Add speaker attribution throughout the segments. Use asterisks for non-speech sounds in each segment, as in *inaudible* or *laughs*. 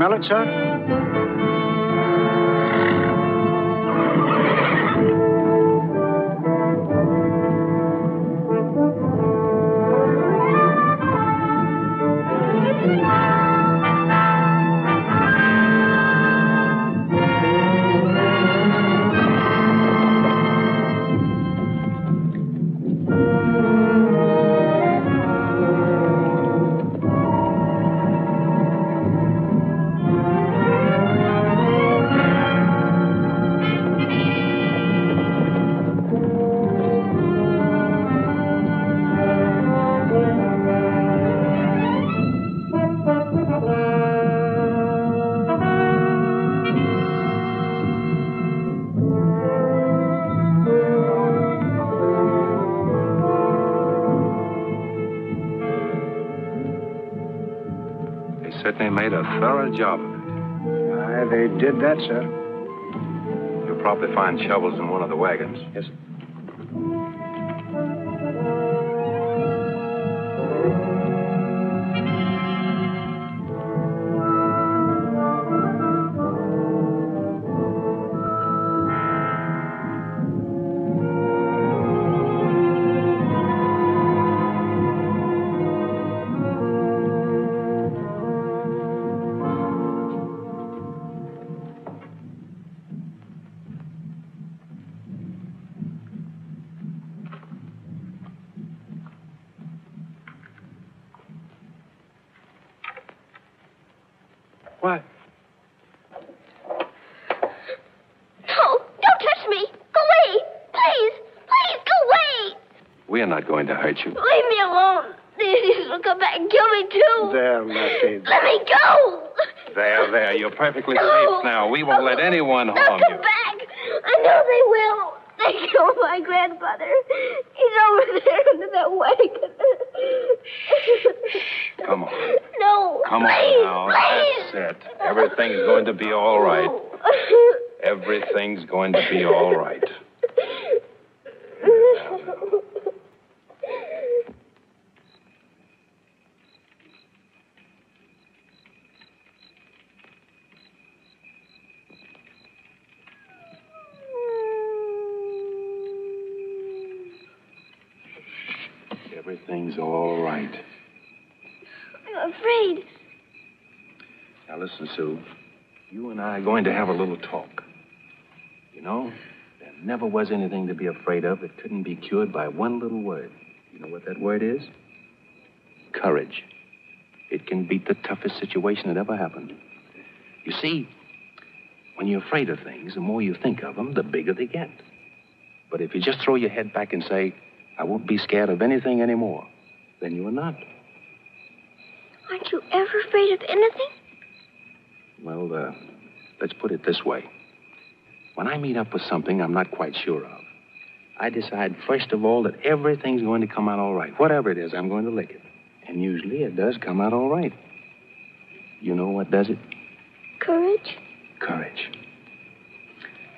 Speaker 1: smell it, sir? That, sir.
Speaker 2: You'll probably find shovels in one of the wagons. Not going to hurt you.
Speaker 3: Leave me alone. These will come back and kill me, too.
Speaker 1: There, Lefty.
Speaker 3: Let me go.
Speaker 2: There, there. You're perfectly
Speaker 3: No.
Speaker 2: safe now. We won't let anyone
Speaker 3: They'll
Speaker 2: harm
Speaker 3: come
Speaker 2: you.
Speaker 3: back. I know they will. They killed my grandfather. He's over there under that wagon.
Speaker 2: Come on.
Speaker 3: No.
Speaker 2: Come
Speaker 3: please,
Speaker 2: on now.
Speaker 3: Please.
Speaker 2: That's it. Everything's going to be all right. Everything's going to be all right. Everything's all right.
Speaker 3: I'm afraid.
Speaker 2: Now listen, Sue. You and I are going to have a little talk. You know, there never was anything to be afraid of that couldn't be cured by one little word. You know what that word is? Courage. It can beat the toughest situation that ever happened. You see, when you're afraid of things, the more you think of them, the bigger they get. But if you just throw your head back and say, I won't be scared of anything anymore, then you are not.
Speaker 3: Aren't you ever afraid of anything?
Speaker 2: Well, uh, let's put it this way. When I meet up with something I'm not quite sure of, I decide first of all that everything's going to come out all right. Whatever it is, I'm going to lick it. And usually it does come out all right. You know what does it?
Speaker 3: Courage?
Speaker 2: Courage.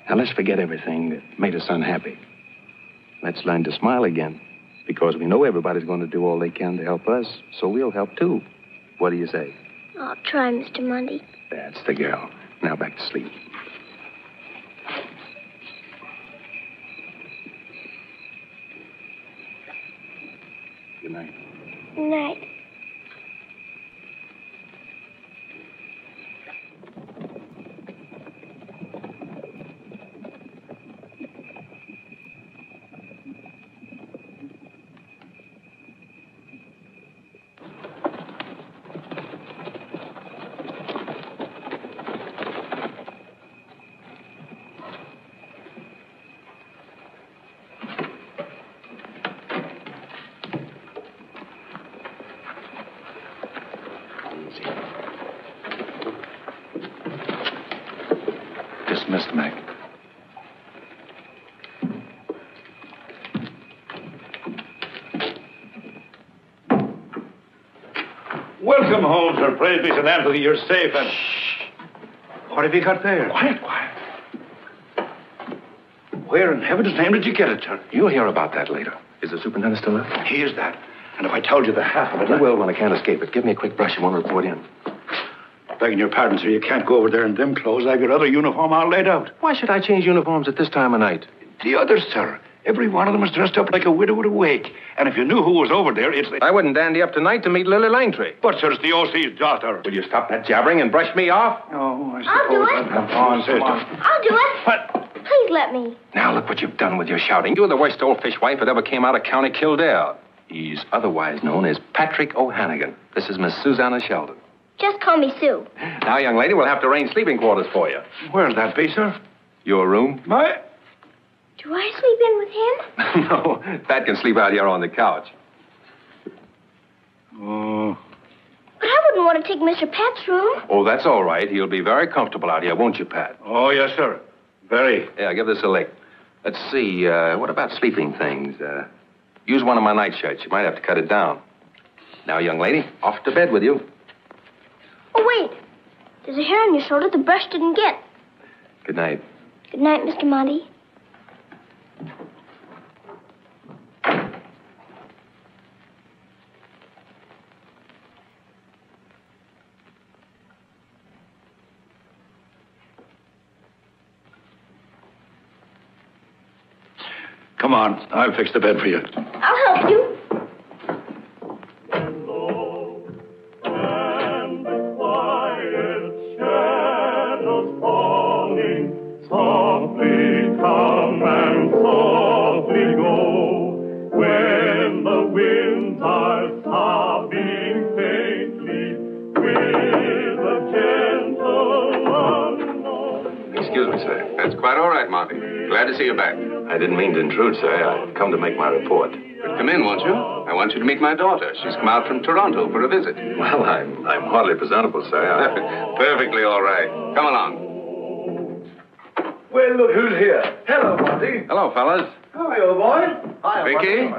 Speaker 2: Now let's forget everything that made us unhappy. Let's learn to smile again. Because we know everybody's going to do all they can to help us, so we'll help too. What do you say?
Speaker 3: I'll try, Mr. Monty.
Speaker 2: That's the girl. Now back to sleep. Good night.
Speaker 3: Good night.
Speaker 2: Easy. Dismissed, Mac.
Speaker 4: Welcome home, Sir. Praise be St. Anthony. You're safe and. Shh. What have you got there?
Speaker 2: Quiet, quiet.
Speaker 4: Where in heaven's name did you get it, sir?
Speaker 2: You'll hear about that later. Is the superintendent still up?
Speaker 4: He is that. And if I told you the half of it,
Speaker 2: You will when I can't escape it. Give me a quick brush. You won't report in.
Speaker 4: begging your pardon, sir, you can't go over there in them clothes. I've your other uniform all laid out.
Speaker 2: Why should I change uniforms at this time of night?
Speaker 4: The others, sir. Every one of them is dressed up like a widow at a wake. And if you knew who was over there, it's the...
Speaker 2: I wouldn't dandy up tonight to meet Lily Langtry.
Speaker 4: But, sir, it's the OC's daughter.
Speaker 2: Will you stop that jabbering and brush me off?
Speaker 4: Oh, I suppose...
Speaker 3: I'll do
Speaker 4: suppose
Speaker 3: it.
Speaker 4: Come on, sister.
Speaker 3: I'll do it.
Speaker 4: What?
Speaker 3: Please let me.
Speaker 2: Now look what you've done with your shouting. You're the worst old fishwife that ever came out of County Kildare. He's otherwise known as Patrick O'Hannigan. This is Miss Susannah Sheldon.
Speaker 3: Just call me Sue.
Speaker 2: Now, young lady, we'll have to arrange sleeping quarters for you.
Speaker 4: Where'll that be, sir?
Speaker 2: Your room?
Speaker 4: My...
Speaker 3: Do I sleep in with him? *laughs*
Speaker 2: no, Pat can sleep out here on the couch.
Speaker 4: Oh.
Speaker 3: But I wouldn't want to take Mr. Pat's room.
Speaker 2: Oh, that's all right. He'll be very comfortable out here, won't you, Pat?
Speaker 4: Oh, yes, sir. Very.
Speaker 2: Yeah, give this a lick. Let's see. Uh, what about sleeping things? Uh, use one of my nightshirts. You might have to cut it down. Now, young lady, off to bed with you.
Speaker 3: Oh, wait. There's a hair on your shoulder the brush didn't get.
Speaker 2: Good night.
Speaker 3: Good night, Mr. Monty.
Speaker 4: Come on. I'll fix the bed for you.
Speaker 3: I'll help you.
Speaker 5: Glad to see you back.
Speaker 2: I didn't mean to intrude, sir. I've come to make my report.
Speaker 5: But come in, won't you? I want you to meet my daughter. She's come out from Toronto for a visit.
Speaker 2: Well, I'm I'm hardly presentable, sir. I... *laughs*
Speaker 5: Perfectly all right. Come along.
Speaker 4: Well, look who's here. Hello, Monty.
Speaker 2: Hello, fellas.
Speaker 4: Hi, old boy. Hi,
Speaker 5: Vicky,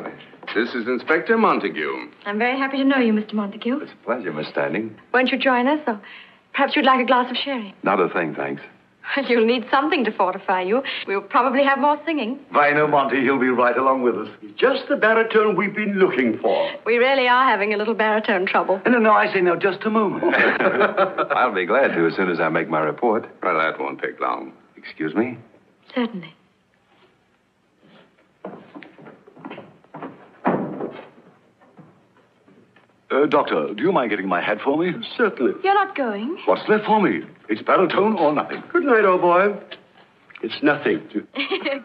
Speaker 5: this is Inspector Montague.
Speaker 6: I'm very happy to know you, Mr. Montague.
Speaker 2: It's a pleasure, Miss Standing.
Speaker 6: Won't you join us? Or perhaps you'd like a glass of sherry.
Speaker 2: Not a thing, thanks. *laughs*
Speaker 6: You'll need something to fortify you. We'll probably have more singing.
Speaker 4: I know Monty. He'll be right along with us. He's just the baritone we've been looking for.
Speaker 6: We really are having a little baritone trouble.
Speaker 4: No, no, I say now, just a moment. *laughs*
Speaker 2: I'll be glad to as soon as I make my report.
Speaker 5: Well, that won't take long.
Speaker 2: Excuse me?
Speaker 6: Certainly.
Speaker 4: Uh, doctor, do you mind getting my hat for me? Certainly.
Speaker 6: You're not going?
Speaker 4: What's left for me? It's baritone or nothing. Good night, old boy. It's nothing. *laughs*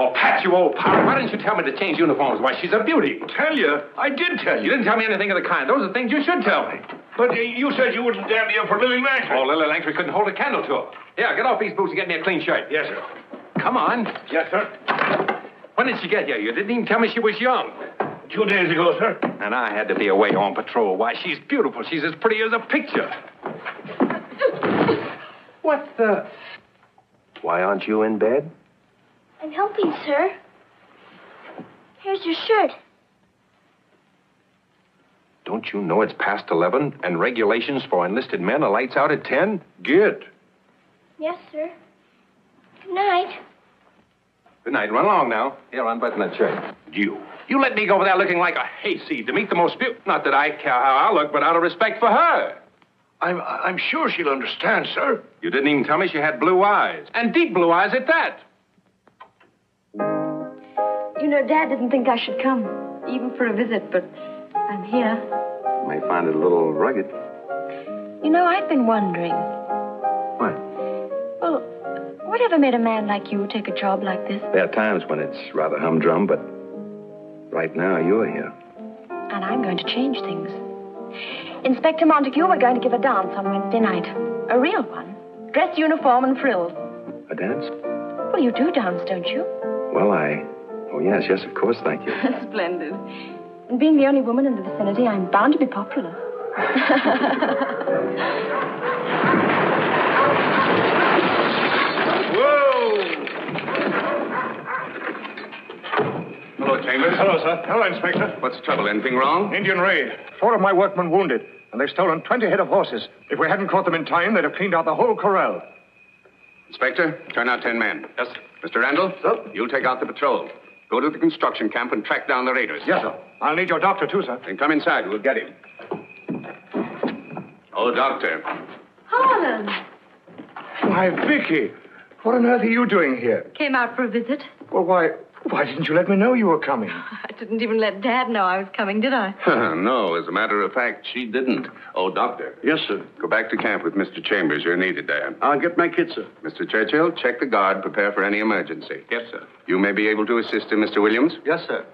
Speaker 2: Oh, Pat, you old pal. Why didn't you tell me to change uniforms? Why, she's a beauty.
Speaker 4: Tell you? I did tell
Speaker 2: You
Speaker 4: you.
Speaker 2: didn't tell me anything of the kind. Those are things you should tell me.
Speaker 4: But uh, you said you wouldn't dandy up for Lily Langford.
Speaker 2: Oh, Lily Langtry couldn't hold a candle to her. Yeah, get off these boots and get me a clean shirt.
Speaker 4: Yes, sir.
Speaker 2: Come on.
Speaker 4: Yes, sir.
Speaker 2: When did she get here? You didn't even tell me she was young.
Speaker 4: Two days ago, sir.
Speaker 2: And I had to be away on patrol. Why, she's beautiful. She's as pretty as a picture. What the? Why aren't you in bed?
Speaker 3: I'm helping, sir. Here's your shirt.
Speaker 2: Don't you know it's past 11 and regulations for enlisted men are lights out at 10? Get.
Speaker 3: Yes, sir. Good night.
Speaker 2: Good night. Run along now. Here, unbutton that shirt. You. You let me go over there looking like a hayseed to meet the most beautiful. Not that I care how I look, but out of respect for her.
Speaker 4: I'm, I'm sure she'll understand, sir.
Speaker 2: You didn't even tell me she had blue eyes. And deep blue eyes at that.
Speaker 6: You know, Dad didn't think I should come, even for a visit, but I'm here.
Speaker 2: You may find it a little rugged.
Speaker 6: You know, I've been wondering.
Speaker 2: What?
Speaker 6: Well, whatever made a man like you take a job like this?
Speaker 2: There are times when it's rather humdrum, but right now you're here.
Speaker 6: And I'm going to change things. Inspector Montague, we're going to give a dance on Wednesday night. A real one. Dress uniform and frills.
Speaker 2: A dance?
Speaker 6: Well, you do dance, don't you?
Speaker 2: Well, I. Oh, yes, yes, of course, thank you. *laughs*
Speaker 6: Splendid. And being the only woman in the vicinity, I'm bound to be popular. *laughs*
Speaker 5: Hello, Chambers.
Speaker 1: Hello, sir. Hello, Inspector.
Speaker 5: What's the trouble? Anything wrong?
Speaker 1: Indian raid. Four of my workmen wounded, and they've stolen 20 head of horses. If we hadn't caught them in time, they'd have cleaned out the whole corral.
Speaker 5: Inspector, turn out ten men. Yes, Mr. Randall?
Speaker 1: Sir?
Speaker 5: You'll take out the patrol. Go to the construction camp and track down the raiders.
Speaker 1: Yes, sir. I'll need your doctor, too, sir.
Speaker 5: Then come inside. We'll get him. Oh, doctor.
Speaker 6: Harlan!
Speaker 1: Why, Vicky, what on earth are you doing here?
Speaker 6: Came out for a visit.
Speaker 1: Well, why, why didn't you let me know you were coming? *laughs*
Speaker 6: I didn't even let Dad know I was coming, did I? *laughs*
Speaker 5: no, as a matter of fact, she didn't. Oh, doctor.
Speaker 7: Yes, sir.
Speaker 5: Go back to camp with Mr. Chambers. You're needed there.
Speaker 7: I'll get my kit, sir.
Speaker 5: Mr. Churchill, check the guard. Prepare for any emergency.
Speaker 4: Yes, sir.
Speaker 5: You may be able to assist him, Mr. Williams.
Speaker 4: Yes, sir.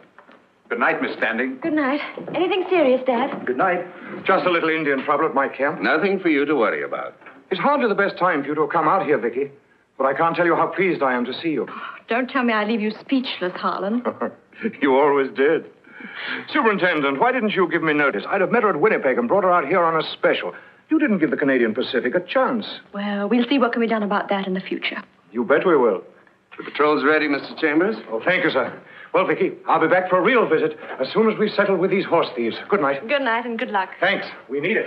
Speaker 4: Good night, Miss Standing.
Speaker 6: Good night. Anything serious, Dad?
Speaker 1: Good night. Just a little Indian trouble at my camp.
Speaker 5: Nothing for you to worry about.
Speaker 1: It's hardly the best time for you to come out here, Vicky. But I can't tell you how pleased I am to see you. *sighs*
Speaker 6: Don't tell me I leave you speechless, Harlan. *laughs*
Speaker 1: you always did. Superintendent, why didn't you give me notice? I'd have met her at Winnipeg and brought her out here on a special. You didn't give the Canadian Pacific a chance.
Speaker 6: Well, we'll see what can be done about that in the future.
Speaker 1: You bet we will.
Speaker 5: The patrol's ready, Mr. Chambers.
Speaker 1: Oh, thank you, sir. Well, Vicky, I'll be back for a real visit as soon as we settle with these horse thieves. Good night.
Speaker 6: Good night and good luck.
Speaker 1: Thanks. We need it.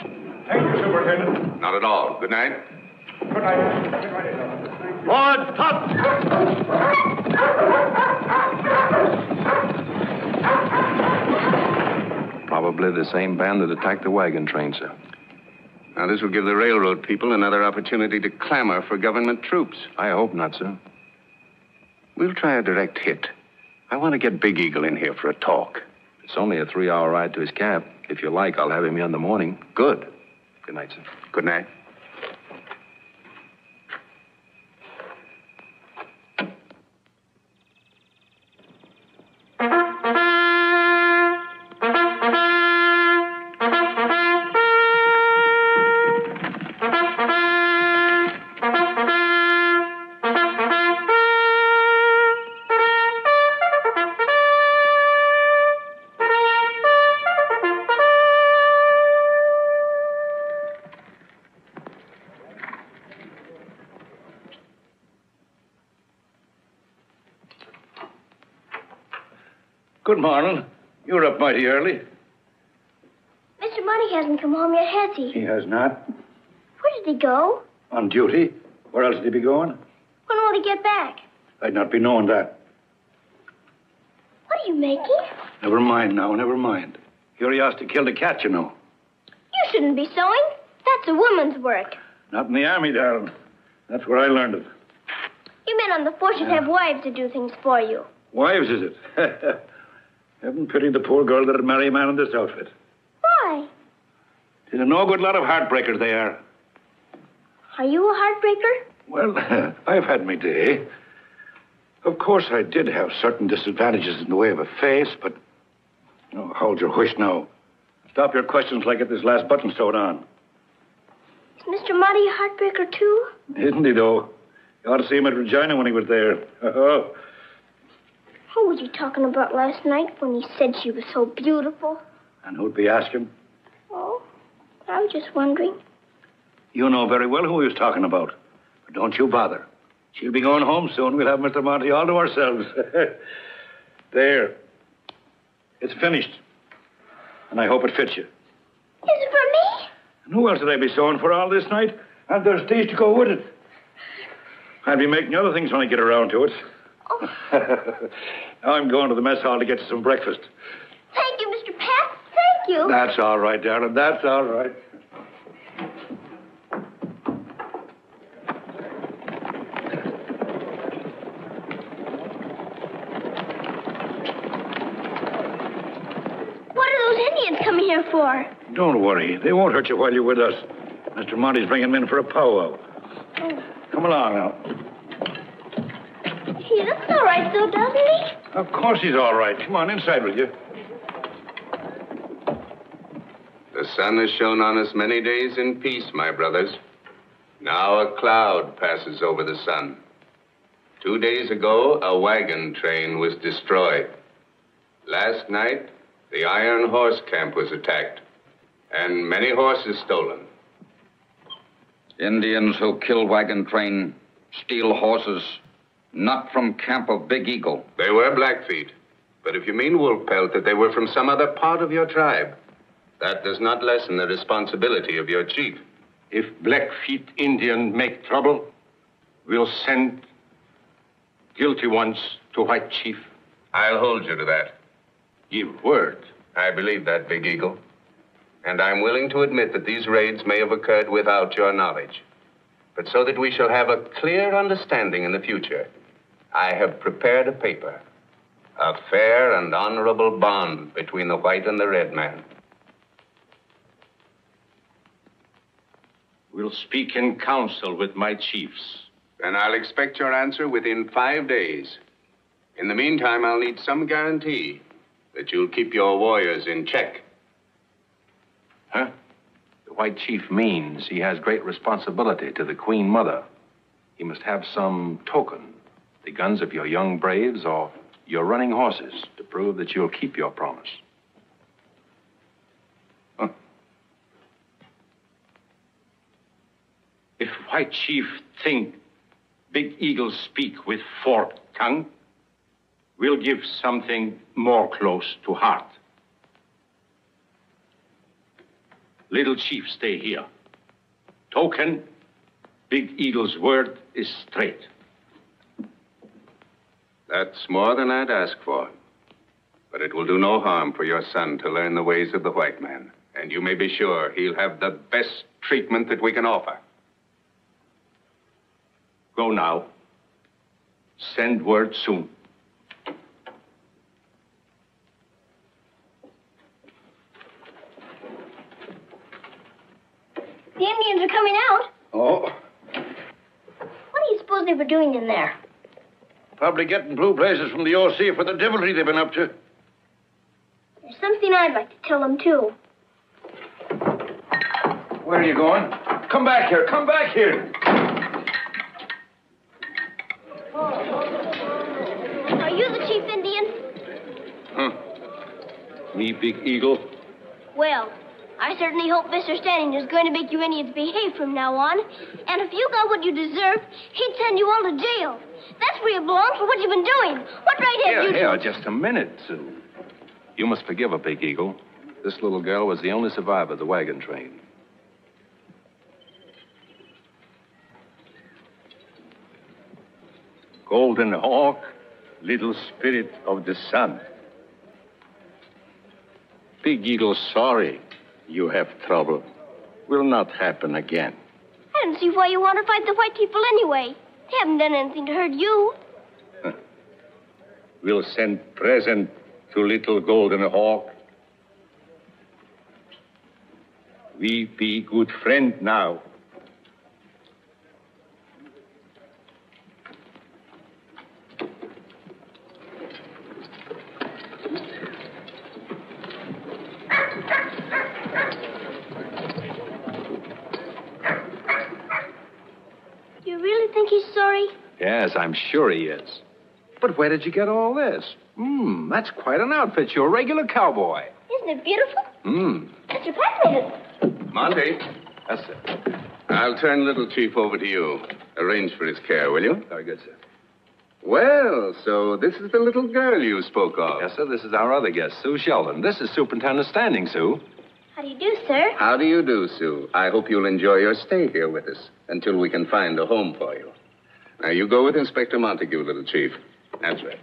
Speaker 1: Thank you, Superintendent.
Speaker 5: Not at all. Good night.
Speaker 1: Good night. Good night.
Speaker 8: Forward, stop!
Speaker 2: Probably the same band that attacked the wagon train, sir.
Speaker 5: Now, this will give the railroad people another opportunity to clamor for government troops.
Speaker 2: I hope not, sir.
Speaker 5: We'll try a direct hit. I want to get Big Eagle in here for a talk.
Speaker 2: It's only a three hour ride to his camp. If you like, I'll have him here in the morning.
Speaker 5: Good.
Speaker 2: Good night, sir.
Speaker 5: Good night.
Speaker 7: Duty. Where else did he be going?
Speaker 3: When will he get back?
Speaker 7: I'd not be knowing that.
Speaker 3: What are you making?
Speaker 7: Never mind now, never mind. Curiosity killed a cat, you know.
Speaker 3: You shouldn't be sewing. That's a woman's work.
Speaker 7: Not in the army, darling. That's where I learned it.
Speaker 3: You men on the force should have wives to do things for you.
Speaker 7: Wives, is it? *laughs* Heaven pity the poor girl that'd marry a man in this outfit.
Speaker 3: Why?
Speaker 7: She's a no good lot of heartbreakers, they are.
Speaker 3: Are you a heartbreaker?
Speaker 7: Well, *laughs* I've had my day. Of course, I did have certain disadvantages in the way of a face, but. Oh, hold your whish now. Stop your questions like get this last button sewed on.
Speaker 3: Is Mr. Monty a heartbreaker, too?
Speaker 7: Isn't he, though? You ought to see him at Regina when he was there. *laughs* Oh,
Speaker 3: Who was you talking about last night when he said she was so beautiful?
Speaker 7: and who'd be asking?
Speaker 3: Oh, I was just wondering.
Speaker 7: You know very well who he was talking about. But don't you bother. She'll be going home soon. We'll have Mr. Monty all to ourselves. *laughs* there. It's finished. And I hope it fits you.
Speaker 3: Is it for me?
Speaker 7: And who else did I be sewing for all this night? And there's these to go with it. I'll be making other things when I get around to it. *laughs* now I'm going to the mess hall to get some breakfast.
Speaker 3: Thank you, Mr. Pat. Thank you.
Speaker 7: That's all right, darling. That's all right.
Speaker 3: What are those Indians coming here for?
Speaker 7: Don't worry. They won't hurt you while you're with us. Mr. Monty's bringing them in for a powwow. Come along now.
Speaker 3: He looks all right, though, doesn't he?
Speaker 7: Of course he's all right. Come on, inside with you.
Speaker 5: The sun has shone on us many days in peace, my brothers. Now a cloud passes over the sun. Two days ago, a wagon train was destroyed. Last night, the Iron Horse Camp was attacked, and many horses stolen.
Speaker 9: Indians who kill wagon train, steal horses, not from camp of Big Eagle.
Speaker 5: They were Blackfeet, but if you mean Wolf Pelt that they were from some other part of your tribe, that does not lessen the responsibility of your chief.
Speaker 10: If Blackfeet Indian make trouble, we'll send guilty ones
Speaker 7: to White Chief?
Speaker 5: I'll hold you to that.
Speaker 7: Give word.
Speaker 5: I believe that, Big Eagle. And I'm willing to admit that these raids may have occurred without your knowledge. But so that we shall have a clear understanding in the future, I have prepared a paper. A fair and honorable bond between the white and the red man.
Speaker 7: We'll speak in council with my chiefs.
Speaker 5: Then I'll expect your answer within five days. In the meantime, I'll need some guarantee that you'll keep your warriors in check.
Speaker 2: Huh? The White Chief means he has great responsibility to the Queen Mother. He must have some token the guns of your young braves or your running horses to prove that you'll keep your promise.
Speaker 7: Huh. If White Chief think Big Eagle speak with forked tongue, we'll give something more close to heart. Little Chief, stay here. Token, Big Eagle's word is straight.
Speaker 5: That's more than I'd ask for. But it will do no harm for your son to learn the ways of the white man. And you may be sure he'll have the best treatment that we can offer.
Speaker 7: Go now. Send word soon.
Speaker 3: The Indians are coming out.
Speaker 7: Oh,
Speaker 3: What do you suppose they were doing in there?
Speaker 7: probably getting blue blazes from the OC for the devilry they've been up to.
Speaker 3: There's something I'd like to tell them, too.
Speaker 7: Where are you going? Come back here. Come back here.
Speaker 3: Are you the chief Indian?
Speaker 7: Huh. Me, Big Eagle?
Speaker 3: Well, I certainly hope Mr. Standing is going to make you Indians behave from now on. And if you got what you deserved, he'd send you all to jail. That's where you belong for what you've been doing. What right have
Speaker 2: Here,
Speaker 3: you...
Speaker 2: here, just a minute, Sue. You must forgive her, Big Eagle. This little girl was the only survivor of the wagon train.
Speaker 7: Golden Hawk, little spirit of the sun. Big Eagle, sorry you have trouble. Will not happen again.
Speaker 3: I don't see why you want to fight the white people anyway. They haven't done anything to hurt you. *laughs*
Speaker 7: We'll send present to little Golden Hawk. We be good friend now.
Speaker 3: You really think he's sorry?
Speaker 2: Yes, I'm sure he is. But where did you get all this? Hmm, that's quite an outfit. You're a regular cowboy.
Speaker 3: Isn't it beautiful?
Speaker 2: Hmm,
Speaker 3: Mr. Pat made it.
Speaker 5: Monty,
Speaker 2: that's it.
Speaker 5: I'll turn Little Chief over to you. Arrange for his care, will you?
Speaker 2: Very good, sir.
Speaker 5: Well, so this is the little girl you spoke of.
Speaker 2: Yes, sir, this is our other guest, Sue Sheldon. This is Superintendent Standing, Sue.
Speaker 3: How do you do, sir?
Speaker 5: How do you do, Sue? I hope you'll enjoy your stay here with us until we can find a home for you. Now, you go with Inspector Montague, little chief. That's right.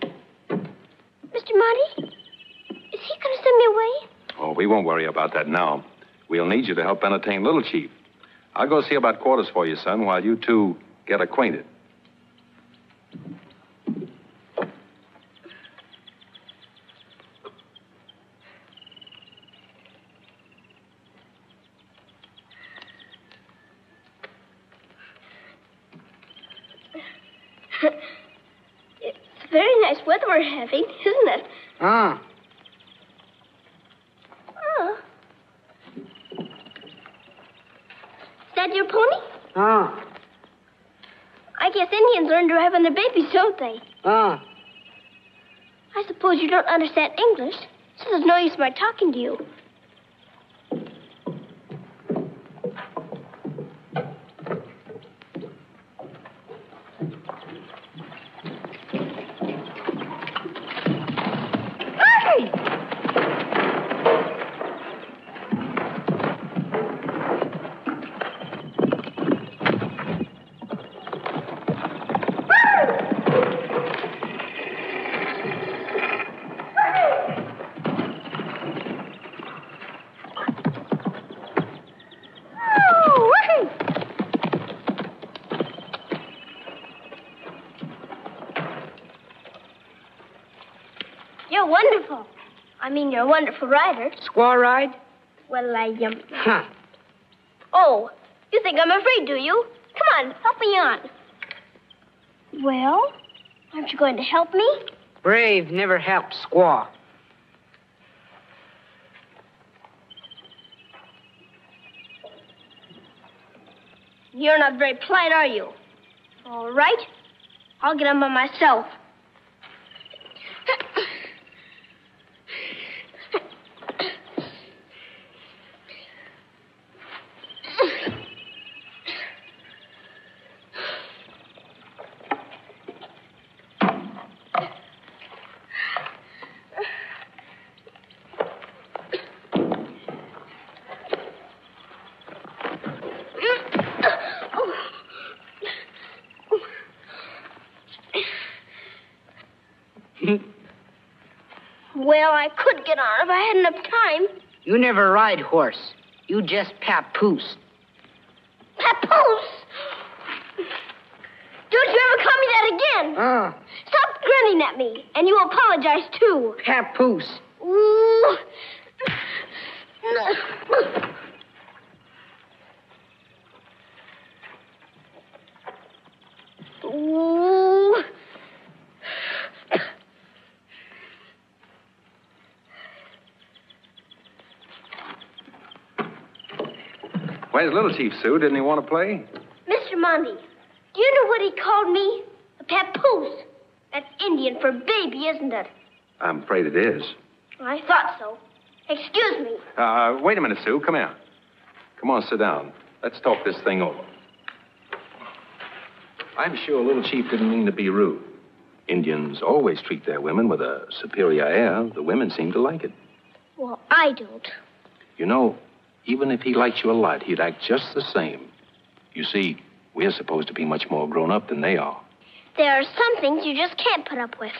Speaker 3: Mr. Monty? Is he going to send me away?
Speaker 2: Oh, we won't worry about that now. We'll need you to help entertain Little Chief. I'll go see about quarters for you, son, while you two get acquainted.
Speaker 3: It's very nice weather isn't it?
Speaker 10: Ah.
Speaker 3: Oh. Is that your pony?
Speaker 10: Ah.
Speaker 3: I guess Indians learn to ride on their babies, don't they?
Speaker 10: Ah.
Speaker 3: I suppose you don't understand English, so there's no use my talking to you. I mean, you're a wonderful rider.
Speaker 10: Squaw ride?
Speaker 3: Well, I, um...
Speaker 10: Huh.
Speaker 3: Oh, you think I'm afraid, do you? Come on, help me on. Well, aren't you going to help me?
Speaker 10: Brave never helps squaw.
Speaker 3: You're not very polite, are you? All right. I'll get on by myself. well, I could get on if I had enough time.
Speaker 10: You never ride horse. You just papoose.
Speaker 3: Papoose! Don't you ever call me that again.
Speaker 10: Ah,
Speaker 3: Stop grinning at me, and you apologize too.
Speaker 10: papoose.
Speaker 2: Where's Little Chief, Sue? Didn't he want to play?
Speaker 3: Mr. Monty, do you know what he called me? A papoose. That's Indian for baby, isn't it?
Speaker 2: I'm afraid it is.
Speaker 3: I thought so. Excuse me.
Speaker 2: Uh, wait a minute, Sue. Come here. Come on, sit down. Let's talk this thing over. I'm sure Little Chief didn't mean to be rude. Indians always treat their women with a superior air. The women seem to like it.
Speaker 3: Well, I don't.
Speaker 2: You know, even if he liked you a lot, he'd act just the same. You see, we're supposed to be much more grown up than they are.
Speaker 3: There are some things you just can't put up with.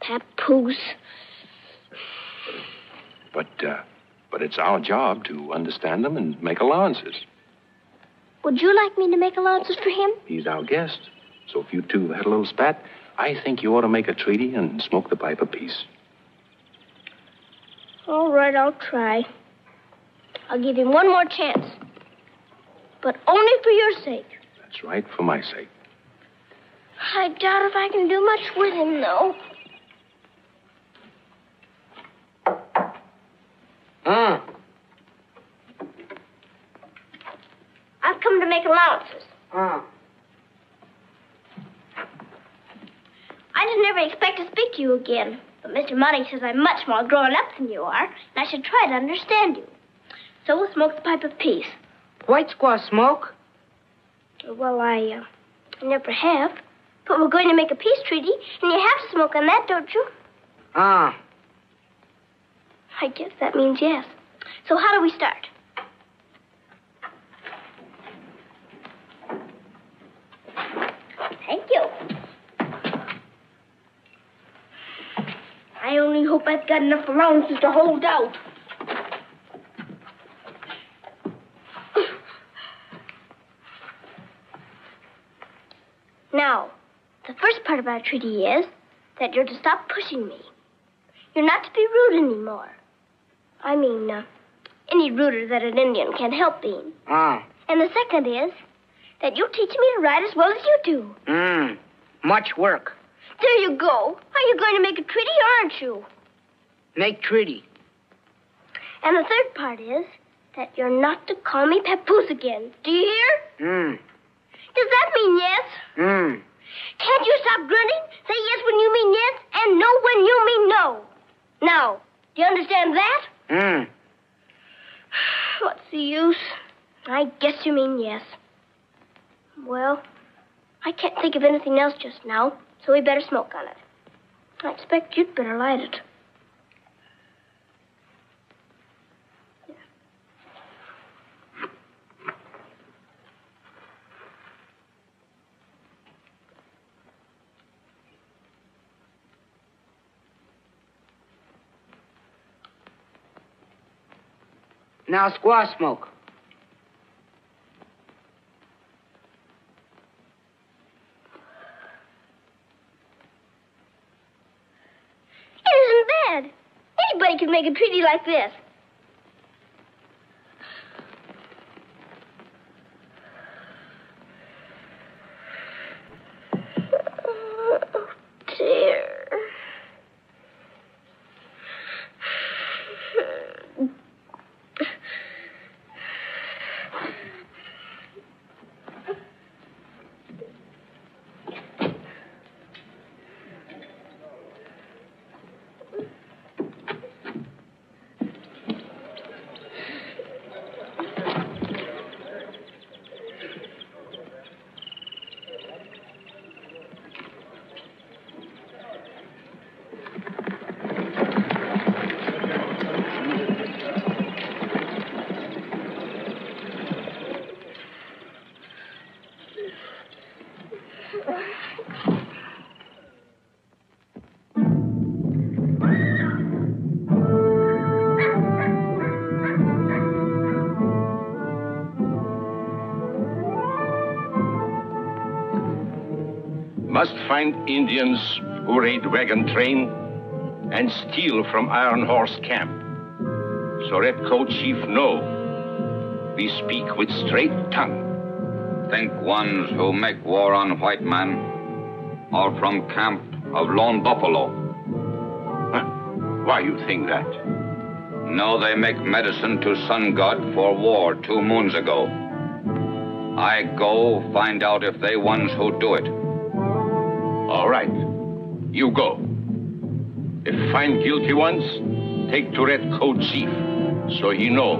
Speaker 3: Papoose.
Speaker 2: But, uh, but it's our job to understand them and make allowances.
Speaker 3: Would you like me to make allowances for him?
Speaker 2: He's our guest. So if you two had a little spat, I think you ought to make a treaty and smoke the pipe of peace.
Speaker 3: All right, I'll try. I'll give him one more chance. But only for your sake.
Speaker 2: That's right, for my sake.
Speaker 3: I doubt if I can do much with him, though.
Speaker 10: Ah,
Speaker 3: I've come to make allowances.
Speaker 10: ah.
Speaker 3: I didn't ever expect to speak to you again. But Mr. Monty says I'm much more grown up than you are, and I should try to understand you. So we'll smoke the pipe of peace.
Speaker 10: White squaw smoke?
Speaker 3: Well, I, uh, never have. But we're going to make a peace treaty, and you have to smoke on that, don't you?
Speaker 10: Ah,
Speaker 3: I guess that means yes. So how do we start? Thank you. I only hope I've got enough allowances to hold out. Now, the first part of our treaty is that you're to stop pushing me. You're not to be rude anymore. I mean, uh, any ruder that an Indian can help being.
Speaker 10: ah.
Speaker 3: And the second is that you teach me to ride as well as you do.
Speaker 10: Mmm. Much work.
Speaker 3: There you go. Are you going to make a treaty aren't you?
Speaker 10: Make treaty.
Speaker 3: And the third part is that you're not to call me Papoose again. Do you hear?
Speaker 10: Mmm.
Speaker 3: Does that mean yes?
Speaker 10: Mmm.
Speaker 3: Can't you stop grunting? Say yes when you mean yes and no when you mean no. Now, do you understand that?
Speaker 10: Mmm.
Speaker 3: What's the use? I guess you mean yes. Well, I can't think of anything else just now, so we better smoke on it. I expect you'd better light it.
Speaker 10: Now squaw smoke.
Speaker 3: It isn't bad. Anybody can make a treaty like this.
Speaker 2: Indians who raid wagon train and steal from Iron Horse camp. So Red Coat Chief know we speak with straight tongue.
Speaker 9: Think ones who make war on white man are from camp of Lone Buffalo.
Speaker 2: Why you think that?
Speaker 9: No, they make medicine to Sun God for war two moons ago. I go find out if they ones who do it.
Speaker 2: All right. You go. If find guilty ones, take to Red Coat Chief. So he know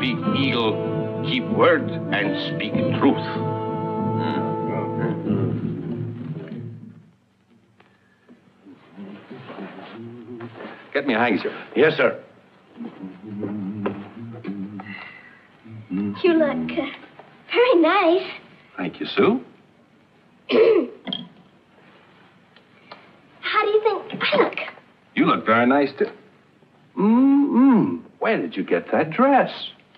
Speaker 2: Big Eagle keep word and speak truth. Get me a handkerchief.
Speaker 7: Yes, sir.
Speaker 3: You look very nice,
Speaker 2: too. Mm-mm. Where did you get that dress?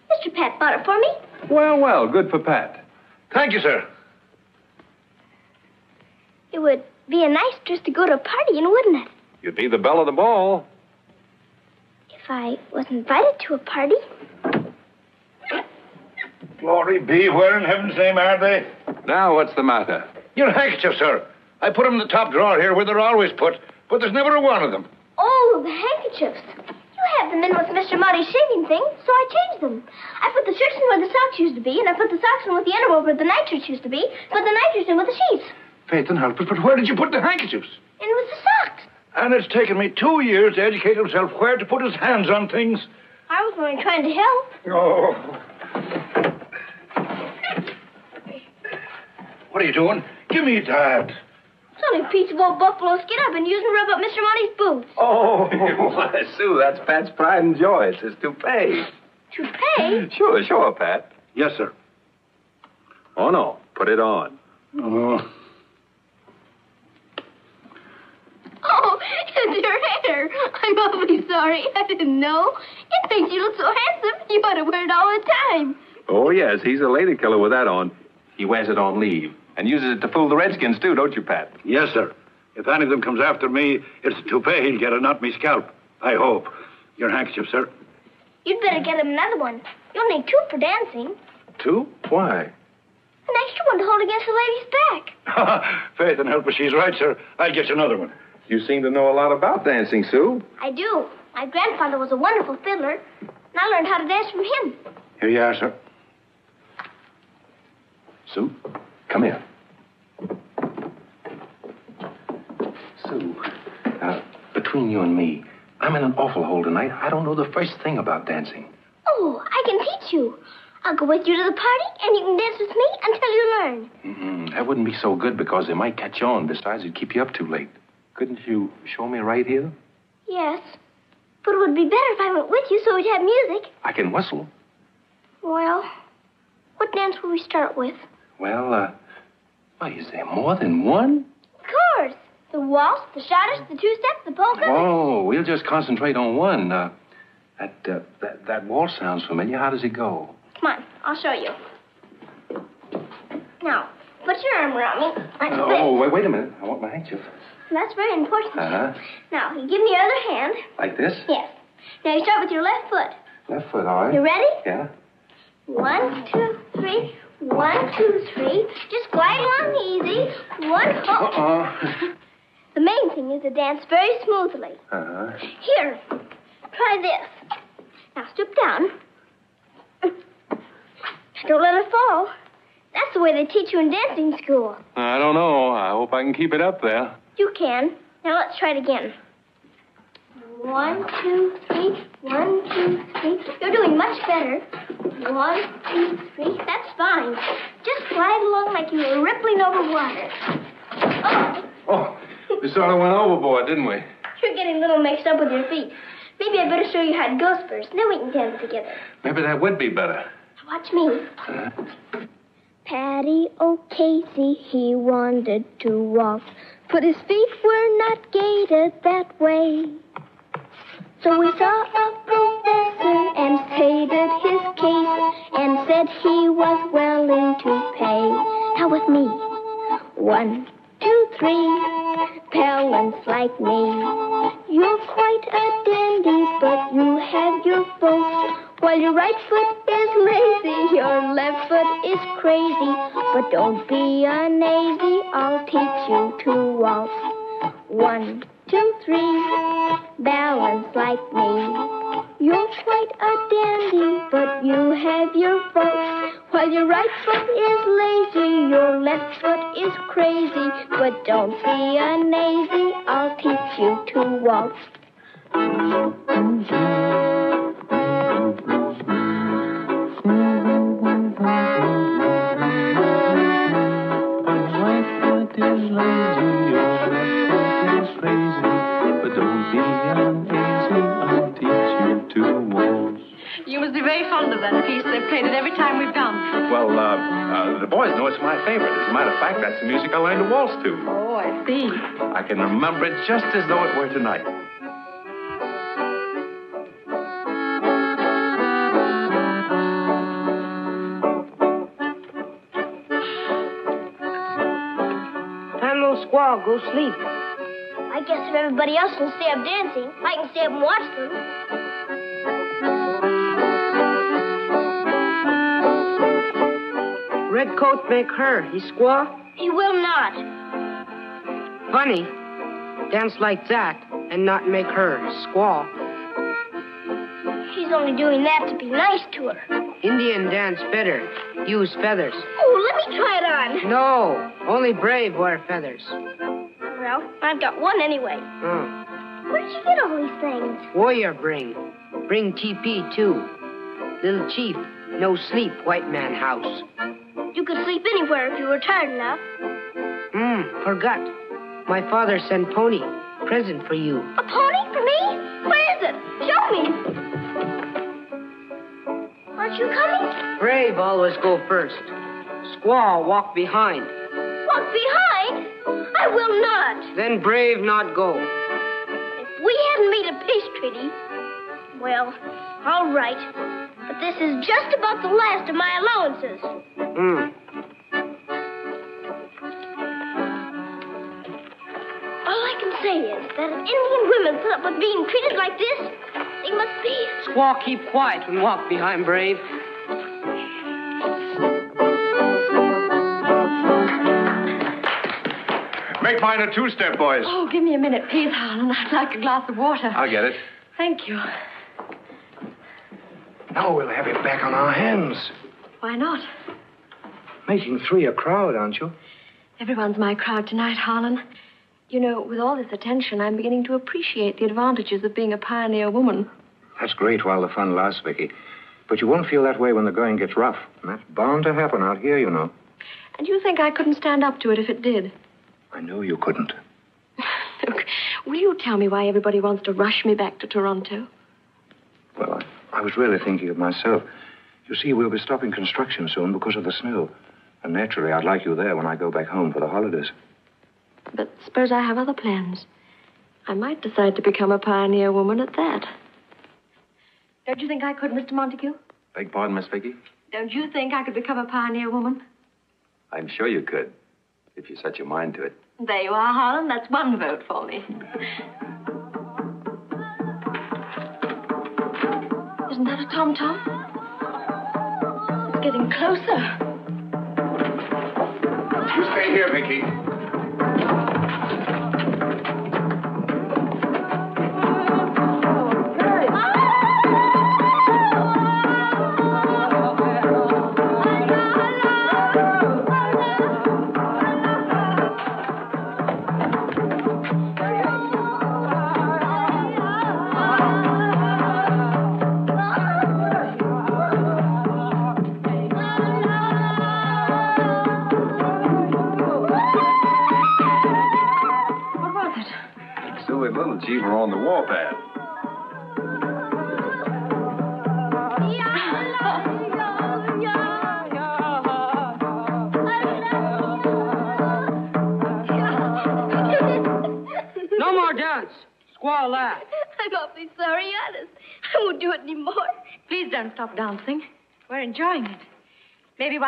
Speaker 3: Mr. Pat bought it for me.
Speaker 2: Well, well, good for Pat.
Speaker 7: Thank you, sir.
Speaker 3: It would be a nice dress to go to a party in, wouldn't it?
Speaker 2: You'd be the belle of the ball.
Speaker 3: If I was invited to a party.
Speaker 7: Glory be, where in heaven's name are they?
Speaker 2: Now, what's the matter?
Speaker 7: Your handkerchief, sir. I put 'em in the top drawer here where they're always put, but there's never a one of them.
Speaker 3: Oh, the handkerchiefs. You have them in with Mr. Monty's shaving thing, so I changed them. I put the shirts in where the socks used to be, and I put the socks in with the underwear where the nightshirts used to be, put the nightshirts in with the sheets.
Speaker 7: Faith and help us, but where did you put the handkerchiefs?
Speaker 3: And with the socks.
Speaker 7: And it's taken me two years to educate himself where to put his hands on things.
Speaker 3: I was only trying to help.
Speaker 7: Oh. What are you doing? Give me that.
Speaker 3: It's only a of old buffalo skin I've been using to rub up Mr. Monty's boots.
Speaker 7: Oh. *laughs*
Speaker 2: Why, Sue, that's Pat's pride and joy. It's his toupee.
Speaker 3: Toupee?
Speaker 2: Sure, sure, Pat.
Speaker 7: Yes, sir.
Speaker 2: Oh, no. Put it on.
Speaker 7: Oh.
Speaker 3: Oh, it's your hair. I'm awfully sorry. I didn't know. It makes you look so handsome. You ought to wear it all the time.
Speaker 2: Oh, yes, he's a lady killer with that on. He wears it on leave and uses it to fool the Redskins, too, don't you, Pat?
Speaker 7: Yes, sir. If any of them comes after me, it's the toupee he'll get and not me scalp. I hope. Your handkerchief, sir.
Speaker 3: You'd better get him another one. You'll need two for dancing.
Speaker 2: Two? Why?
Speaker 3: An extra one to hold against the lady's back. *laughs*
Speaker 7: Faith and help us, she's right, sir. I'll get you another one.
Speaker 2: You seem to know a lot about dancing, Sue.
Speaker 3: I do. My grandfather was a wonderful fiddler, and I learned how to dance from him.
Speaker 7: Here you are, sir.
Speaker 2: Sue, come here. Sue, now, between you and me, I'm in an awful hole tonight. I don't know the first thing about dancing.
Speaker 3: Oh, I can teach you. I'll go with you to the party, and you can dance with me until you learn.
Speaker 2: Mm-mm, that wouldn't be so good because they might catch on. Besides, it'd keep you up too late. Couldn't you show me right here?
Speaker 3: Yes. But it would be better if I went with you so we'd have music.
Speaker 2: I can whistle.
Speaker 3: Well, what dance will we start with?
Speaker 2: Well, uh, why, is there more than one?
Speaker 3: Of course. The waltz, the schottische, the two-step, the polka.
Speaker 2: Oh, we'll just concentrate on one. Uh, that, uh, that, that waltz sounds familiar. How does it go?
Speaker 3: Come on, I'll show you. Now, put your arm around me like
Speaker 2: Oh, wait, wait a minute. I want my handkerchief.
Speaker 3: That's very important.
Speaker 2: Uh-huh.
Speaker 3: Now, you give me your other hand.
Speaker 2: Like this?
Speaker 3: Yes. Now you start with your left foot.
Speaker 2: Left foot, all right.
Speaker 3: You ready?
Speaker 2: Yeah.
Speaker 3: One, two, three. One, two, three. Just glide along easy. One, oh.
Speaker 2: Uh-oh.
Speaker 3: The main thing is to dance very smoothly.
Speaker 2: Uh-huh.
Speaker 3: Here, try this. Now stoop down. Don't let it fall. That's the way they teach you in dancing school.
Speaker 2: I don't know. I hope I can keep it up there.
Speaker 3: You can. Now let's try it again. One, two, three. One, two, three. You're doing much better. One, two, three. That's fine. Just glide along like you were rippling over water. Oh,
Speaker 2: Oh, we sort of went overboard, didn't we?
Speaker 3: you're getting a little mixed up with your feet. Maybe I'd better show you how to go first. Then we can dance together.
Speaker 2: Maybe that would be better.
Speaker 3: Watch me. Patty O'Casey, he wanted to walk, but his feet were not gated that way. So we saw a professor and stated his case and said he was willing to pay. Now with me. One, two, three. Parents like me. You're quite a dandy, but you have your faults. While your right foot is lazy, your left foot is crazy. But don't be a I'll teach you to waltz. One, two, three, balance like me. You're quite a dandy, but you have your faults. While your right foot is lazy, your left foot is crazy. But don't be a I'll teach you to waltz.
Speaker 6: Very fond of that piece. They've played it every time we've come.
Speaker 2: Well, uh, uh, the boys know it's my favorite. As a matter of fact, that's the music I learned to waltz to.
Speaker 6: Oh, I see.
Speaker 2: I can remember it just as though it were tonight.
Speaker 10: Time little squaw, go sleep.
Speaker 3: I guess if everybody else can stay up dancing, I can stay up and watch them.
Speaker 10: Red coat make her. He squaw?
Speaker 3: He will not.
Speaker 10: Funny. Dance like that and not make her squaw.
Speaker 3: She's only doing that to be nice to her.
Speaker 10: Indian dance better. Use feathers.
Speaker 3: Oh, let me try it on.
Speaker 10: No, only brave wear feathers.
Speaker 3: Well, I've got one anyway.
Speaker 10: Hmm.
Speaker 3: Where'd you get all these things?
Speaker 10: Warrior bring. Bring TP too. Little chief, no sleep, white man house.
Speaker 3: You could sleep anywhere if you were tired enough.
Speaker 10: Hmm, forgot. My father sent pony. Present for you.
Speaker 3: A pony for me? Where is it? Show me. Aren't you coming?
Speaker 10: Brave always go first. Squaw walk behind.
Speaker 3: Walk behind? I will not.
Speaker 10: Then brave not go.
Speaker 3: If we hadn't made a peace treaty, well, all right. But this is just about the last of my allowances.
Speaker 10: Hmm.
Speaker 3: All I can say is that if Indian women put up with being treated like this, they must be.
Speaker 10: Squaw keep quiet and walk behind brave.
Speaker 1: Make mine a two-step, boys.
Speaker 6: Oh, give me a minute, please, Harlan. I'd like a glass of water.
Speaker 2: I'll get it.
Speaker 6: Thank you.
Speaker 1: Now we'll have it back on our hands.
Speaker 6: Why not?
Speaker 1: Making three a crowd, aren't you?
Speaker 6: Everyone's my crowd tonight, Harlan. You know, with all this attention, I'm beginning to appreciate the advantages of being a pioneer woman.
Speaker 1: That's great while the fun lasts, Vicky. But you won't feel that way when the going gets rough. And that's bound to happen out here, you know.
Speaker 6: And you think I couldn't stand up to it if it did?
Speaker 1: I know you couldn't. *laughs*
Speaker 6: Look, will you tell me why everybody wants to rush me back to Toronto?
Speaker 1: Well, I, I was really thinking of myself. You see, we'll be stopping construction soon because of the snow. And naturally, I'd like you there when I go back home for the holidays.
Speaker 6: But suppose I have other plans. I might decide to become a pioneer woman at that. Don't you think I could, Mr. Montague?
Speaker 2: Beg pardon, Miss Vicky?
Speaker 6: Don't you think I could become a pioneer woman?
Speaker 2: I'm sure you could, if you set your mind to it.
Speaker 6: There you are, Harlan. That's one vote for me. *laughs* Isn't that a tom tom? It's getting closer.
Speaker 5: You stay here, Vicky.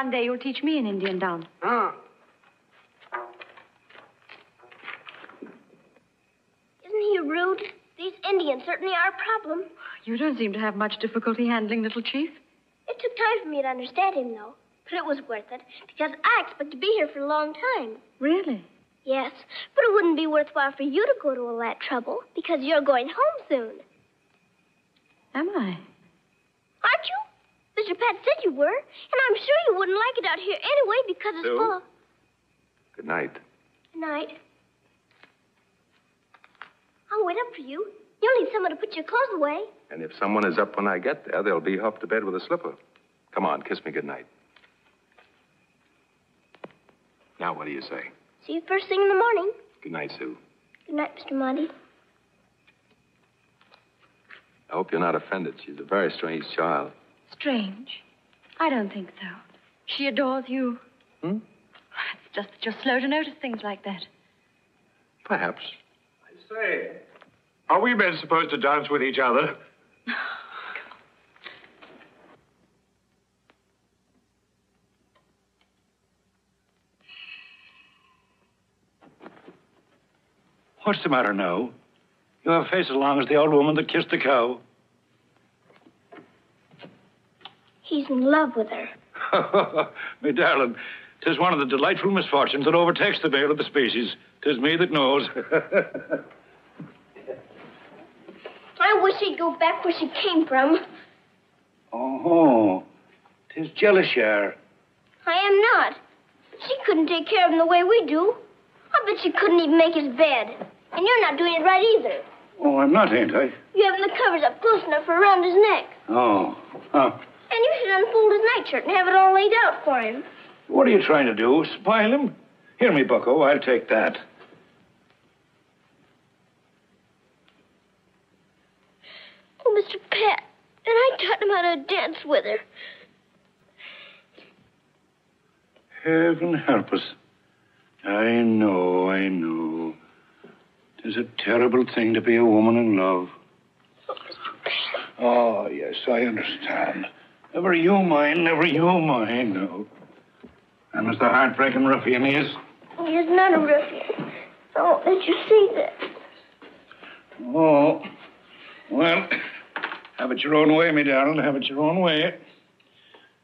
Speaker 6: One day you'll teach me an Indian dance.
Speaker 10: Huh.
Speaker 3: Isn't he rude? These Indians certainly are a problem.
Speaker 6: You don't seem to have much difficulty handling Little Chief.
Speaker 3: It took time for me to understand him, though. But it was worth it, because I expect to be here for a long time.
Speaker 6: Really?
Speaker 3: Yes, but it wouldn't be worthwhile for you to go to all that trouble, because you're going home soon.
Speaker 6: Am I?
Speaker 3: Aren't you? Mr. Pat said you were, and I'm sure you wouldn't like it out here anyway because it's
Speaker 2: Sue?
Speaker 3: full of...
Speaker 2: Good night.
Speaker 3: Good night. I'll wait up for you. You'll need someone to put your clothes away.
Speaker 2: And if someone is up when I get there, they'll be off to bed with a slipper. Come on, kiss me good night. Now, what do you say?
Speaker 3: See you first thing in the morning.
Speaker 2: Good night, Sue.
Speaker 3: Good night, Mr. Monty.
Speaker 2: I hope you're not offended. She's a very strange child.
Speaker 6: Strange. I don't think so. She adores you.
Speaker 2: Hmm?
Speaker 6: It's just that you're slow to notice things like that.
Speaker 2: Perhaps.
Speaker 8: I say, are we men supposed to dance with each other?
Speaker 7: What's the matter now? You have a face as long as the old woman that kissed the cow.
Speaker 3: He's in love with her. *laughs*
Speaker 7: me darling, tis one of the delightful misfortunes that overtakes the male of the species. Tis me that knows. *laughs*
Speaker 3: I wish he'd go back where she came from.
Speaker 7: oh, tis jealous, Yar.
Speaker 3: I am not. She couldn't take care of him the way we do. I bet she couldn't even make his bed. And you're not doing it right either.
Speaker 7: Oh, I'm not, ain't I?
Speaker 3: You haven't the covers up close enough for around his neck.
Speaker 7: Oh, huh.
Speaker 3: And you should unfold his nightshirt and have it all laid out for him.
Speaker 7: What are you trying to do? Spoil him? Hear me, Bucko. I'll take that.
Speaker 3: Oh, Mr. Pat. And I taught him how to dance with her.
Speaker 7: Heaven help us. I know, I know. Tis a terrible thing to be a woman in love. Oh, ah, yes, I understand. Never you mind, never you mind, no. And Mr. Heartbreaking Ruffian he is.
Speaker 3: He's not a ruffian. Oh, did you see that?
Speaker 7: Oh, well, have it your own way, me darling. Have it your own way.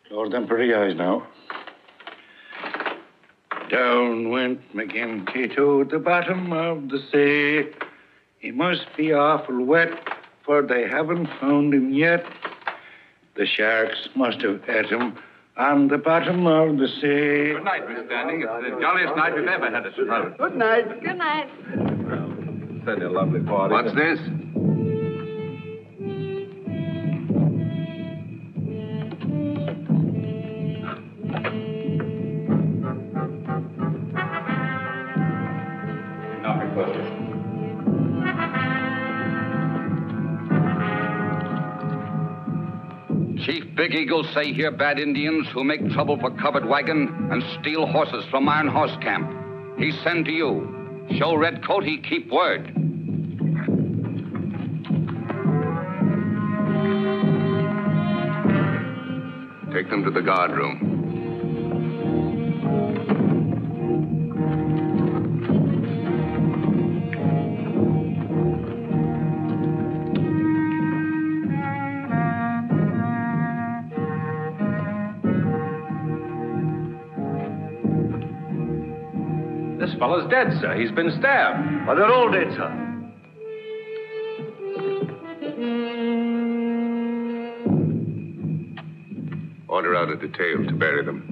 Speaker 7: Close them pretty eyes now. Down went McGinty to the bottom of the sea. He must be awful wet, for they haven't found him yet. The sharks must have ate him on the bottom of the sea.
Speaker 11: Good night, Miss Standing. It's the jolliest night we've ever had at the.
Speaker 10: Good night.
Speaker 6: Good night.
Speaker 11: Well, Such a lovely party.
Speaker 5: What's this?
Speaker 9: Big Eagle say here bad Indians who make trouble for covered wagon and steal horses from Iron Horse Camp. He send to you. Show Red Coat he keep word.
Speaker 5: Take them to the guard room.
Speaker 2: Fellow's dead, sir. He's been stabbed.
Speaker 7: Well, they're all dead, sir.
Speaker 5: Order out a detail to bury them.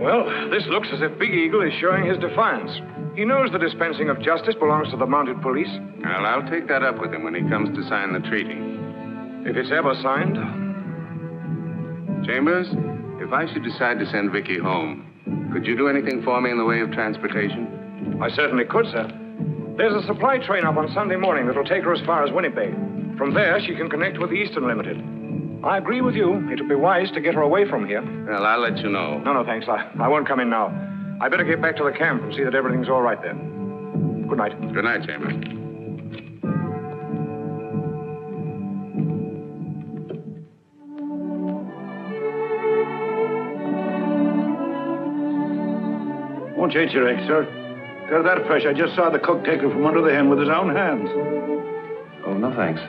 Speaker 8: Well, this looks as if Big Eagle is showing his defiance. He knows the dispensing of justice belongs to the mounted police.
Speaker 5: Well, I'll take that up with him when he comes to sign the treaty.
Speaker 8: If it's ever signed.
Speaker 5: Chambers, if I should decide to send Vicky home, could you do anything for me in the way of transportation?
Speaker 8: I certainly could, sir. There's a supply train up on Sunday morning that'll take her as far as Winnipeg. From there, she can connect with the Eastern Limited. I agree with you. It'll be wise to get her away from here.
Speaker 5: Well, I'll let you know.
Speaker 8: No, no, thanks. I, I won't come in now. I better get back to the camp and see that everything's all right there. Good night.
Speaker 5: Good night, Chambers.
Speaker 7: Won't change your egg, sir. They're that fresh. I just saw the cook take her from under the hen with his own hands.
Speaker 2: Oh, no thanks.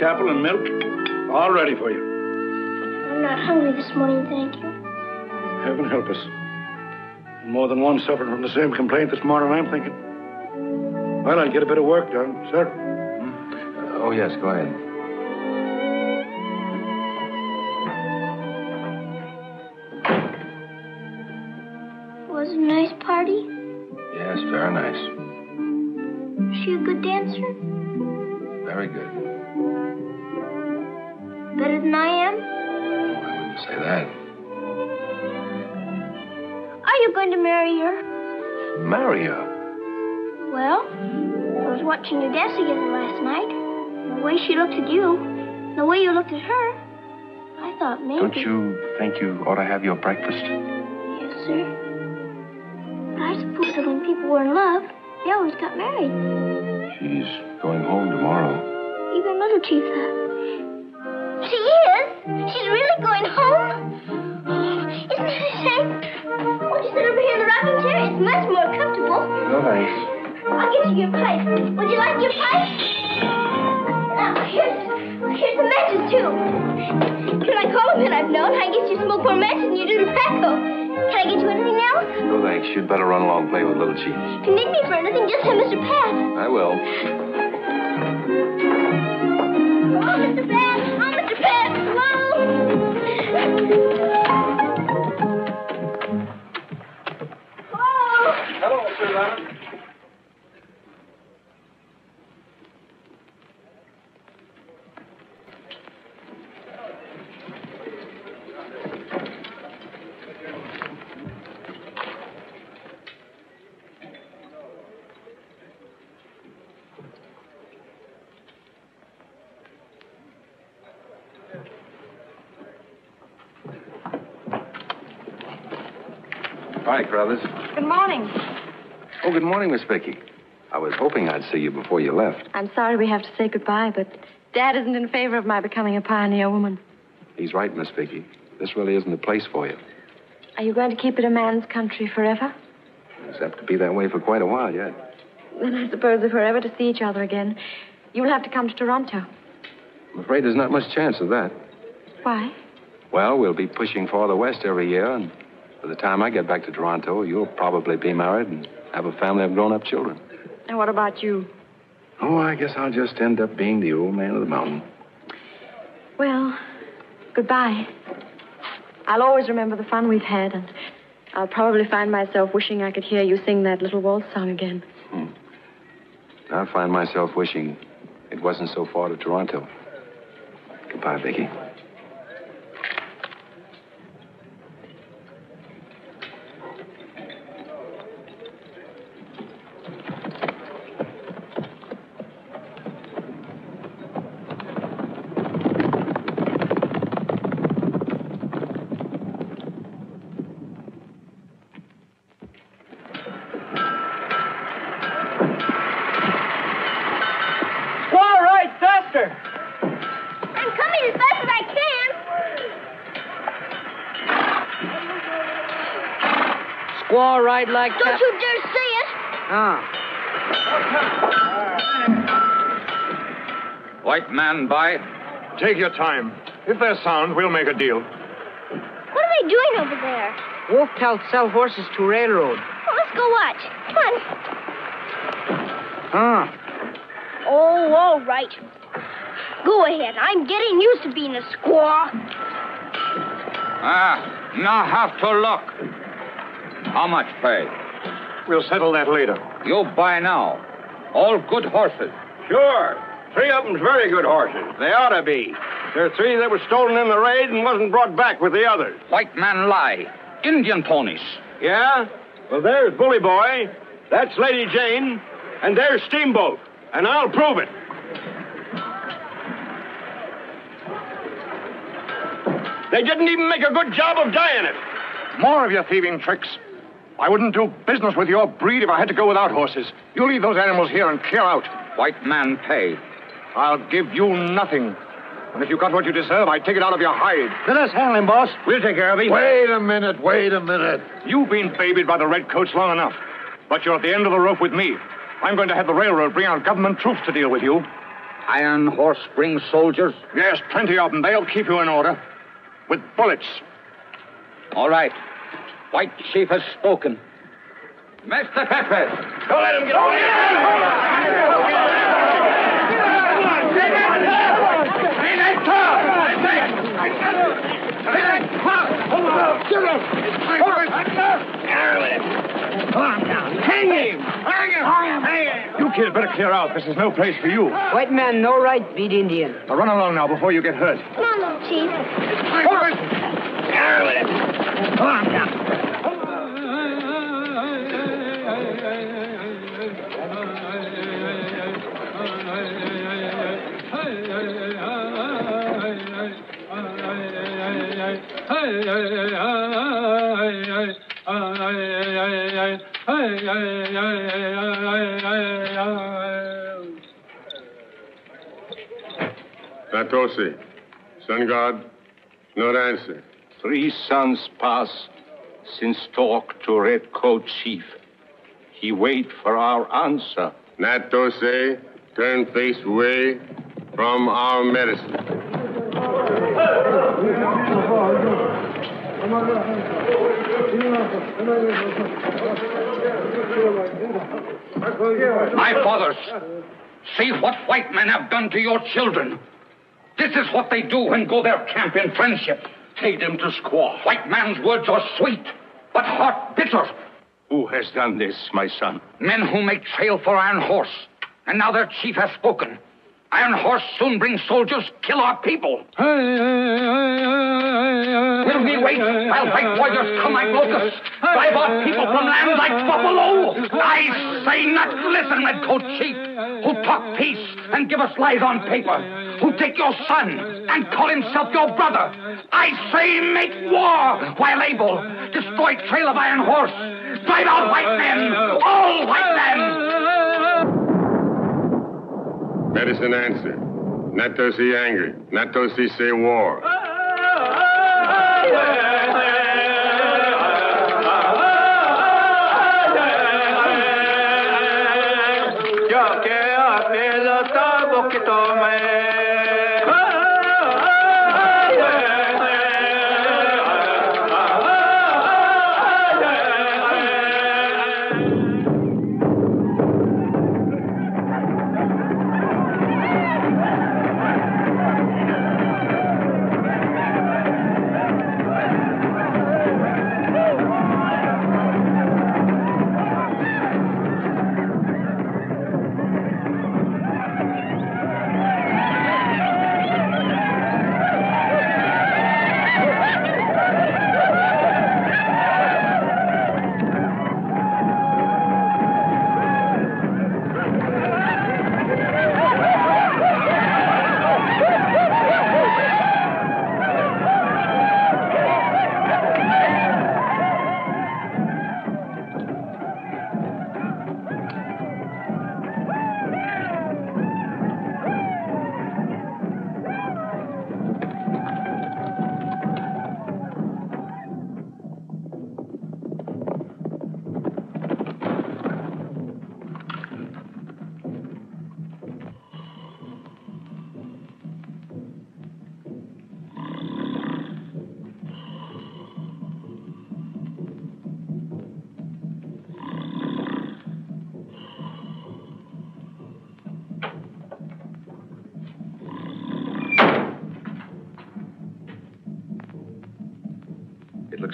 Speaker 7: Baked apple and milk. All ready for you.
Speaker 3: I'm not hungry this morning, thank you.
Speaker 7: Heaven help us. More than one suffered from the same complaint this morning, I'm thinking. Well, I'll get a bit of work done, sir.
Speaker 2: Oh, yes, go ahead.
Speaker 3: Was it a nice party?
Speaker 2: Yes, very nice.
Speaker 3: Is she a good dancer?
Speaker 2: Very good.
Speaker 3: Better than I am?
Speaker 2: I wouldn't say that.
Speaker 3: Are you going to marry her?
Speaker 2: Marry her.
Speaker 3: Well, I was watching you dance together last night. The way she looked at you, the way you looked at her, I thought maybe.
Speaker 2: Don't you think you ought to have your breakfast?
Speaker 3: Yes, sir. But I suppose that when people were in love, they always got married.
Speaker 2: She's going home tomorrow.
Speaker 3: Even Little Chief that. She is? She's really going home? Oh, isn't that a shame? Won't you sit over here in the rocking chair? It's much more comfortable.
Speaker 2: No thanks.
Speaker 3: I'll get you your pipe. Would you like your pipe? Now, oh, here's, here's the matches, too. Can I call a man I've known? I guess you smoke more matches than you do tobacco. Can I get you anything else?
Speaker 2: No thanks. You'd better run along and play with little Chief.
Speaker 3: If you need me for anything, just send Mr. Pat.
Speaker 2: I will. Carruthers.
Speaker 6: Good morning.
Speaker 2: Oh, good morning, Miss Vicky. I was hoping I'd see you before you left.
Speaker 6: I'm sorry we have to say goodbye, but Dad isn't in favor of my becoming a pioneer woman.
Speaker 2: He's right, Miss Vicky. This really isn't the place for you.
Speaker 6: Are you going to keep it a man's country forever?
Speaker 2: It's apt to be that way for quite a while yet.
Speaker 6: Then I suppose if we're ever to see each other again, you will have to come to Toronto.
Speaker 2: I'm afraid there's not much chance of that.
Speaker 6: Why?
Speaker 2: Well, we'll be pushing farther west every year, and by the time I get back to Toronto, you'll probably be married and have a family of grown up children.
Speaker 6: And what about you?
Speaker 2: Oh, I guess I'll just end up being the old man of the mountain.
Speaker 6: Well, goodbye. I'll always remember the fun we've had, and I'll probably find myself wishing I could hear you sing that little waltz song again.
Speaker 2: Hmm. I'll find myself wishing it wasn't so far to Toronto. Goodbye, Vicky.
Speaker 10: Ride like
Speaker 3: Don't
Speaker 10: that?
Speaker 3: you dare say it.
Speaker 10: Ah.
Speaker 9: White man by.
Speaker 8: Take your time. If they're sound, we'll make a deal.
Speaker 3: What are they doing over there?
Speaker 10: Wolf pelt sell horses to railroad.
Speaker 3: Well, let's go watch. Come on.
Speaker 10: Ah.
Speaker 3: Oh, all right. Go ahead. I'm getting used to being a squaw.
Speaker 9: Ah, now have to look. How much pay?
Speaker 8: We'll settle that later.
Speaker 9: You buy now. All good horses.
Speaker 11: Sure. Three of them's very good horses. They ought to be. There are three that were stolen in the raid and wasn't brought back with the others.
Speaker 9: White man lie. Indian ponies.
Speaker 11: Yeah? Well, there's Bully Boy. That's Lady Jane. And there's Steamboat. And I'll prove it. They didn't even make a good job of dyeing it.
Speaker 8: More of your thieving tricks. I wouldn't do business with your breed if I had to go without horses. You leave those animals here and clear out.
Speaker 9: White man pay.
Speaker 8: I'll give you nothing. And if you got what you deserve, I take it out of your hide.
Speaker 7: Let us handle him, boss.
Speaker 8: We'll take care of him.
Speaker 7: Wait a minute, wait a minute.
Speaker 8: You've been babied by the redcoats long enough. But you're at the end of the rope with me. I'm going to have the railroad bring out government troops to deal with you.
Speaker 9: Iron horse brings soldiers.
Speaker 8: Yes, plenty of them. They'll keep you in order. With bullets.
Speaker 9: All right. White chief has spoken. Mr. Pepe.
Speaker 11: Don't let him get on
Speaker 8: Hang him! Hang him! Hang him! You kids better clear out. This is no place for you.
Speaker 10: White man, no right, beat Indian.
Speaker 8: Now run along now before you get hurt.
Speaker 3: Come on, little chief.
Speaker 8: Come on now.
Speaker 12: Natosi, Sun God, not answer.
Speaker 2: Three suns pass since talk to Red Coat Chief. He wait for our answer.
Speaker 12: Natose, turn face away from our medicine.
Speaker 9: My fathers, see what white men have done to your children. This is what they do when go their camp in friendship. Take them to squaw. White man's words are sweet, but heart bitter.
Speaker 2: Who has done this, my son?
Speaker 9: Men who make trail for Iron Horse. And now their chief has spoken. Iron Horse soon brings soldiers, kill our people. Will we wait while white warriors come like locusts, drive our people from land like buffalo? I say not listen, Redcoat Chief, who talk peace and give us lies on paper, who take your son and call himself your brother. I say make war while able, destroy trail of Iron Horse, drive out white men, all white men.
Speaker 12: Medicine answer. Natosi angry. Natosi say war.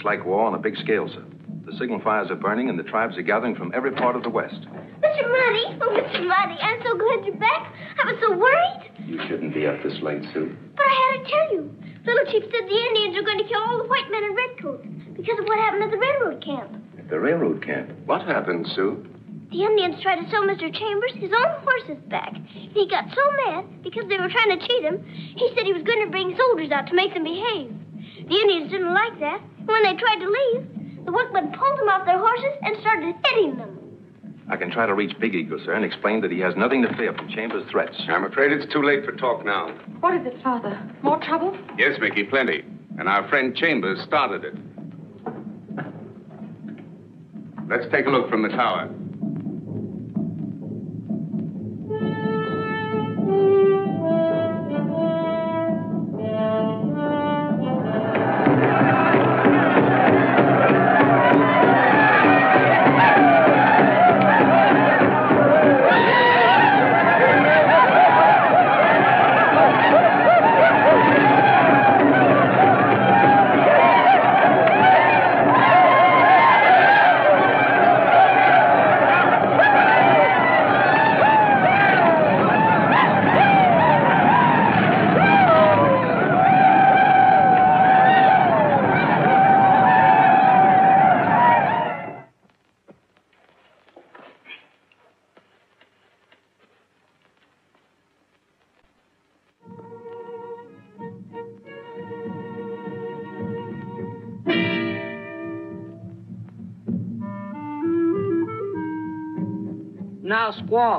Speaker 2: Like war on a big scale, sir. The signal fires are burning, and the tribes are gathering from every part of the West.
Speaker 3: Mr. Monty, oh, Mr. Monty, I'm so glad you're back. I was so worried.
Speaker 5: You shouldn't be up this late, Sue.
Speaker 3: But I had to tell you. Little Chief said the Indians are going to kill all the white men in redcoats because of what happened at the railroad camp.
Speaker 5: At the railroad camp. What happened, Sue?
Speaker 3: The Indians tried to sell Mr. Chambers his own horses back. He got so mad because they were trying to cheat him, he said he was going to bring soldiers out to make them behave. The Indians didn't like that. And When they tried to leave, the workmen pulled them off their horses and started hitting them.
Speaker 2: I can try to reach Big Eagle, sir, and explain that he has nothing to fear from Chambers' threats.
Speaker 5: I'm afraid it's too late for talk now.
Speaker 6: What is it, Father? More trouble?
Speaker 5: Yes, Mickey, plenty. And our friend Chambers started it. Let's take a look from the tower.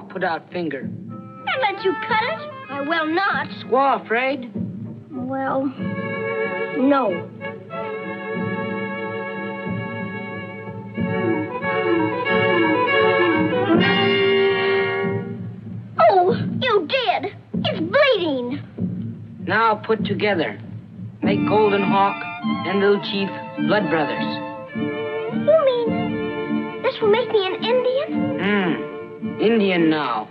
Speaker 10: Put out finger.
Speaker 3: I let you cut it? I will not.
Speaker 10: Squaw afraid?
Speaker 3: Well, no. Oh, you did. It's bleeding.
Speaker 10: Now put together. Make Golden Hawk and Little Chief blood brothers.
Speaker 3: Indian
Speaker 10: now.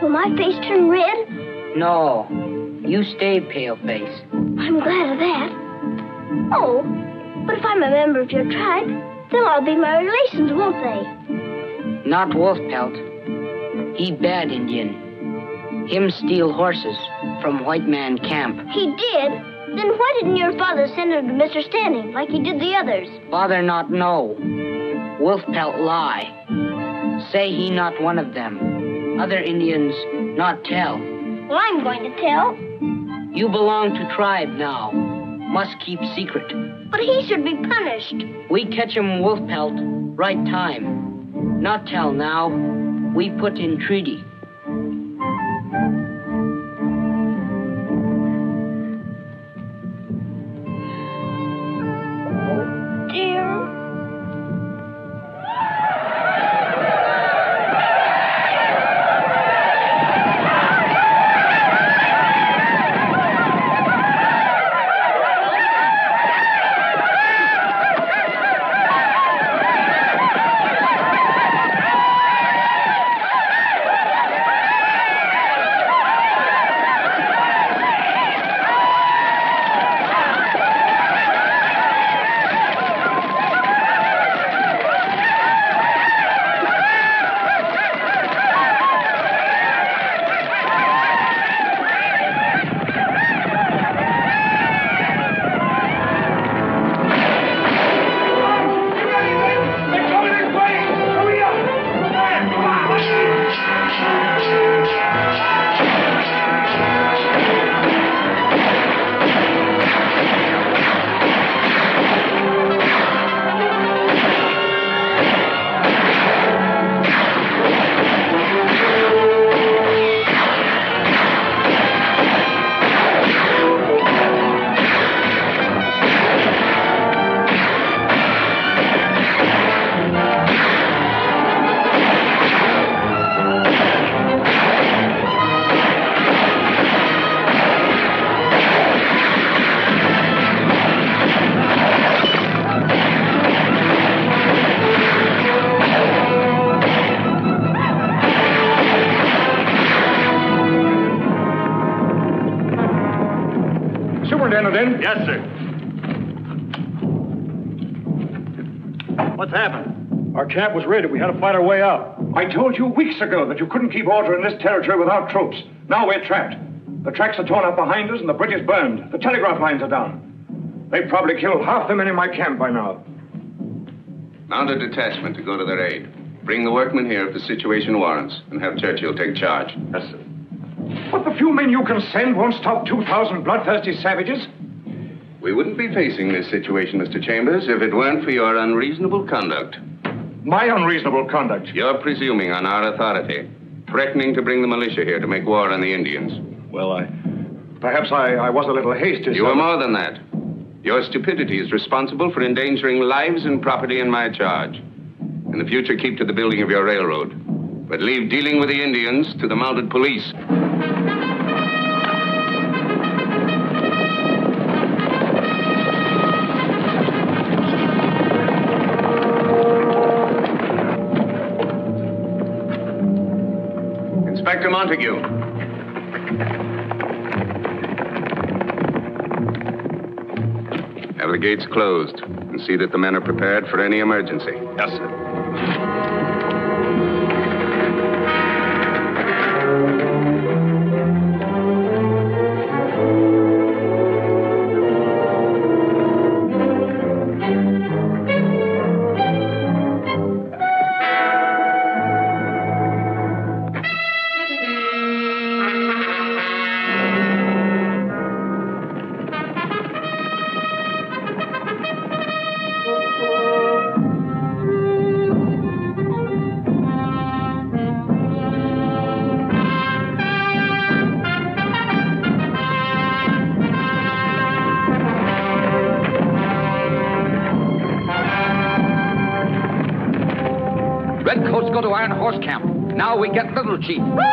Speaker 3: Will my face turn red?
Speaker 10: No. You stay pale face.
Speaker 3: I'm glad of that. Oh, but if I'm a member of your tribe, they'll all be my relations, won't they?
Speaker 10: Not Wolf Pelt. He bad Indian. Him steal horses from white man camp.
Speaker 3: He did. Then why didn't your father send him to Mr. Standing like he did the others?
Speaker 10: Father not know. Wolf Pelt lie. Say he not one of them. Other Indians not tell.
Speaker 3: Well, I'm going to tell.
Speaker 10: You belong to tribe now. Must keep secret.
Speaker 3: But he should be punished.
Speaker 10: We catch him wolf pelt, right time. Not tell now. We put in treaty.
Speaker 8: Was raided. We had to fight our way out. I told you weeks ago that you couldn't keep order in this territory without troops. Now we're trapped. The tracks are torn up behind us and the bridge is burned. The telegraph lines are down. They've probably killed half the men in my camp by now.
Speaker 5: Mount a detachment to go to their aid. Bring the workmen here if the situation warrants, and have Churchill take charge.
Speaker 8: Yes, sir. But the few men you can send won't stop 2,000 bloodthirsty savages.
Speaker 5: We wouldn't be facing this situation, Mr. Chambers, if it weren't for your unreasonable conduct.
Speaker 8: My unreasonable conduct?
Speaker 5: You're presuming on our authority, threatening to bring the militia here to make war on the Indians.
Speaker 8: Well, I. Perhaps I, I was a little hasty.
Speaker 5: You
Speaker 8: sir.
Speaker 5: are more than that. Your stupidity is responsible for endangering lives and property in my charge. In the future, keep to the building of your railroad. But leave dealing with the Indians to the mounted police. Inspector Montague. Have the gates closed and see that the men are prepared for any emergency.
Speaker 7: Yes, sir.
Speaker 9: We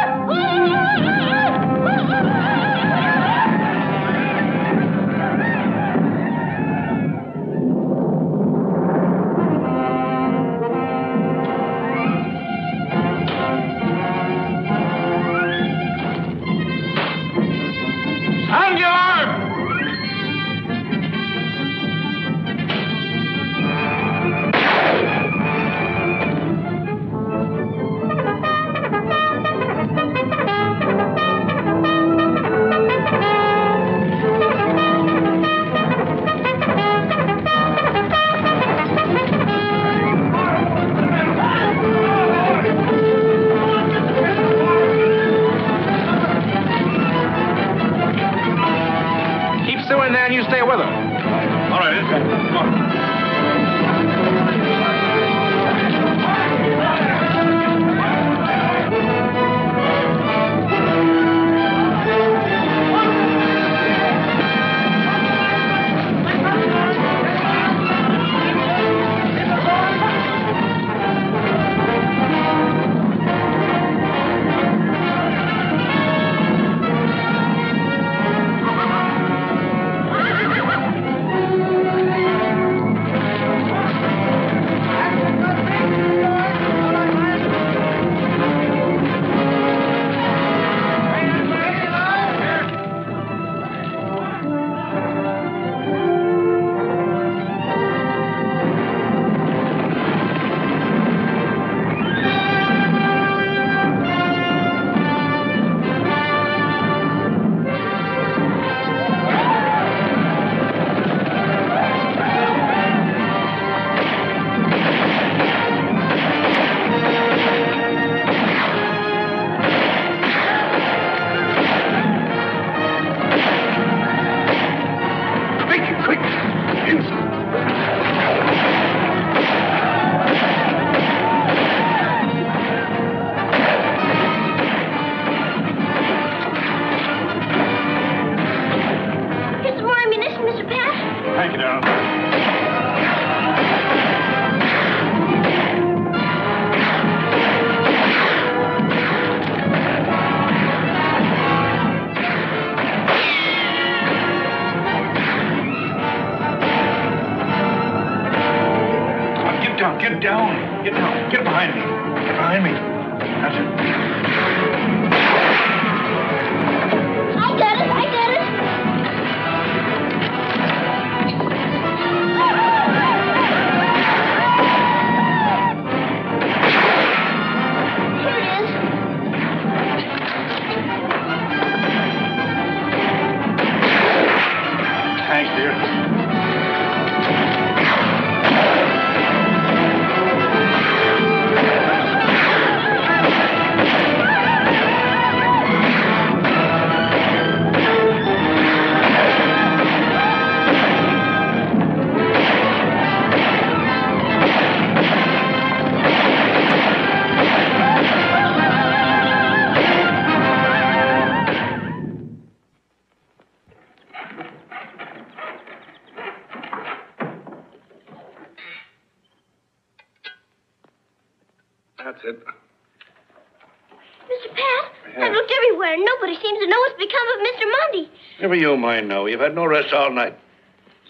Speaker 3: Monty.
Speaker 7: Never you mind now. You've had no rest all night.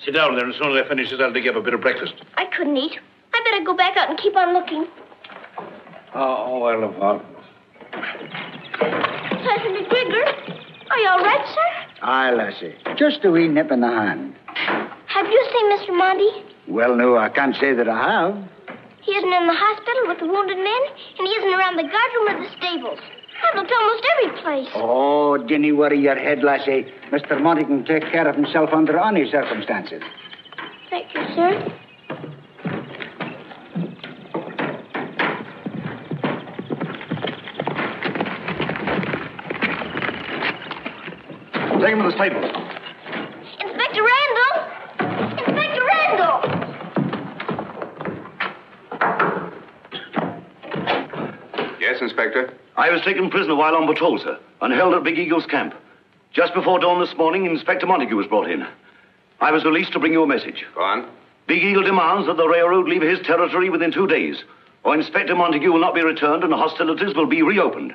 Speaker 7: Sit down there, and as soon as I finish this, I'll dig up a bit of breakfast.
Speaker 3: I couldn't eat. I better go back out and keep on looking.
Speaker 7: Oh, well, Yvonne.
Speaker 3: Sergeant McGregor, are you all right, sir?
Speaker 13: Aye, lassie. Just a wee nip in the hand.
Speaker 3: Have you seen Mr. Monty?
Speaker 13: Well, no, I can't say that I have.
Speaker 3: He isn't in the hospital with the wounded men, and he isn't around the guardroom or the stables. I've looked almost every place.
Speaker 13: Oh, dinny worry your head, lassie. Eh? Mr. Monty can take care of himself under any circumstances.
Speaker 3: Thank you, sir.
Speaker 8: Take him to the stables.
Speaker 3: Inspector?
Speaker 7: I was taken prisoner while on patrol, sir, and held at Big Eagle's camp. Just before dawn this morning, Inspector Montague was brought in. I was released to bring you a message.
Speaker 5: Go on.
Speaker 7: Big Eagle demands that the railroad leave his territory within two days, or Inspector Montague will not be returned and hostilities will be reopened.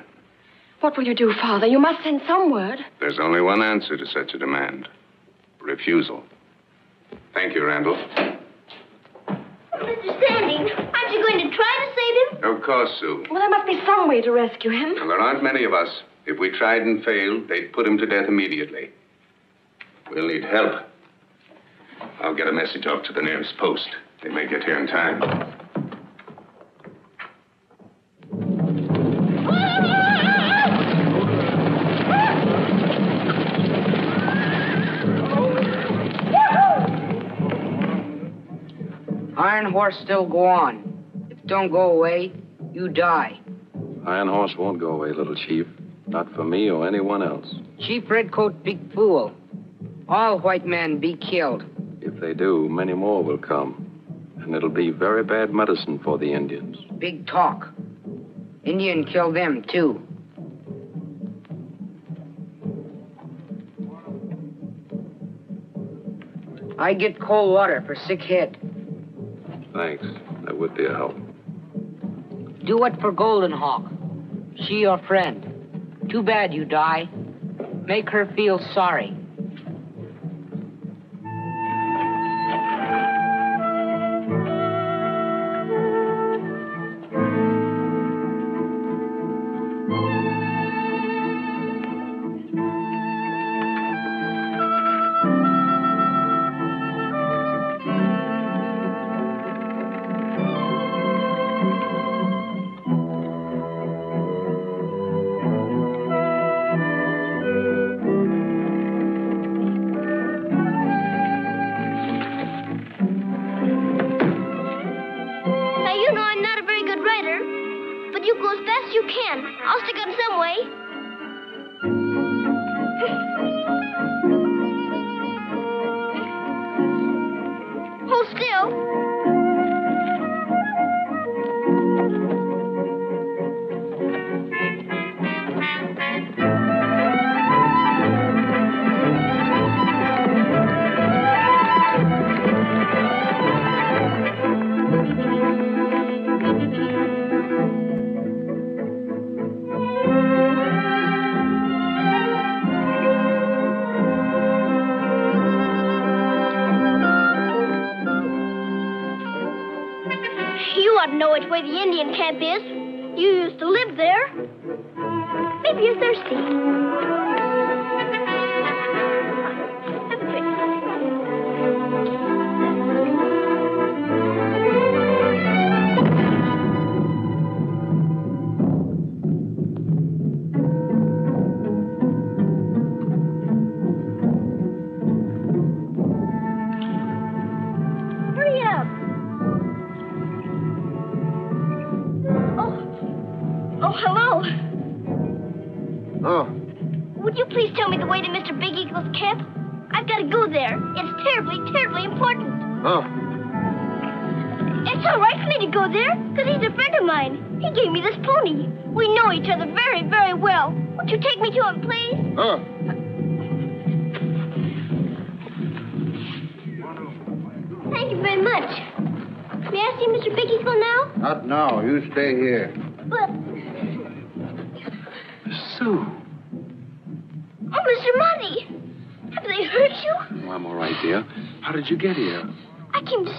Speaker 6: What will you do, Father? You must send some word.
Speaker 5: There's only one answer to such a demand refusal. Thank you, Randall.
Speaker 3: Mr. Standing, aren't you going to try to save him?
Speaker 5: Of course, Sue.
Speaker 6: Well, there must be some way to rescue him.
Speaker 5: Well, there aren't many of us. If we tried and failed, they'd put him to death immediately. We'll need help. I'll get a message off to the nearest post. They may get here in time.
Speaker 10: Iron horse still go on. If it don't go away, you die.
Speaker 2: Iron Horse won't go away, little chief. Not for me or anyone else.
Speaker 10: Chief Redcoat big fool. All white men be killed.
Speaker 2: If they do, many more will come. And it'll be very bad medicine for the Indians.
Speaker 10: Big talk. Indian kill them too. I get cold water for sick head.
Speaker 2: Thanks. That would be a help.
Speaker 10: Do it for Golden Hawk. She your friend. Too bad you die. Make her feel sorry.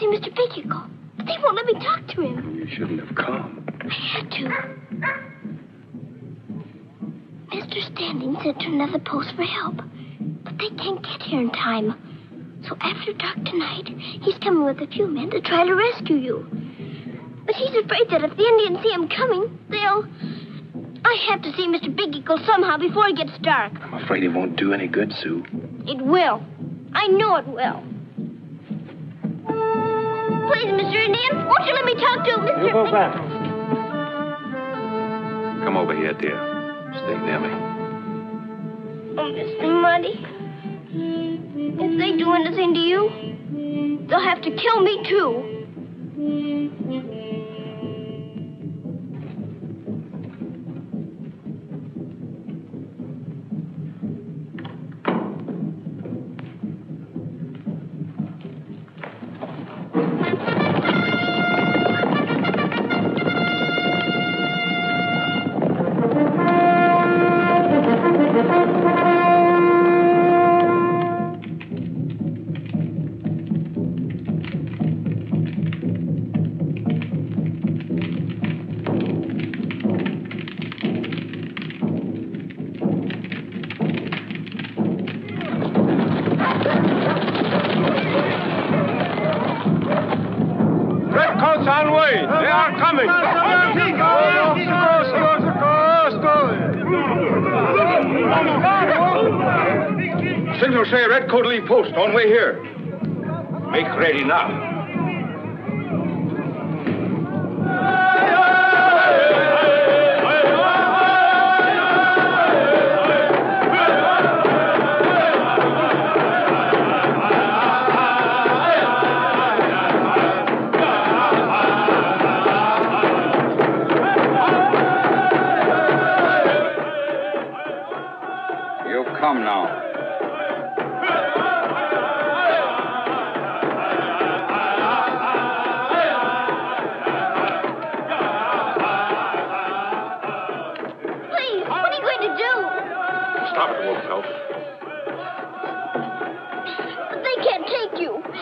Speaker 3: See Mr. Big Eagle, but they won't let me talk to him.
Speaker 2: You shouldn't have come.
Speaker 3: I had to. Mr. Standing sent to another post for help, but they can't get here in time. So after dark tonight, he's coming with a few men to try to rescue you. But he's afraid that if the Indians see him coming, they'll. I have to see Mr. Big Eagle somehow before it gets dark.
Speaker 2: I'm afraid it won't do any good, Sue.
Speaker 3: It will. I know it will. Please, Mr. Indian, won't you let me talk to Mr.
Speaker 8: You go
Speaker 3: Big-
Speaker 8: back.
Speaker 2: Come over here, dear. Stay near me.
Speaker 3: Oh, Mr. Monty. If they do anything to you, they'll have to kill me, too.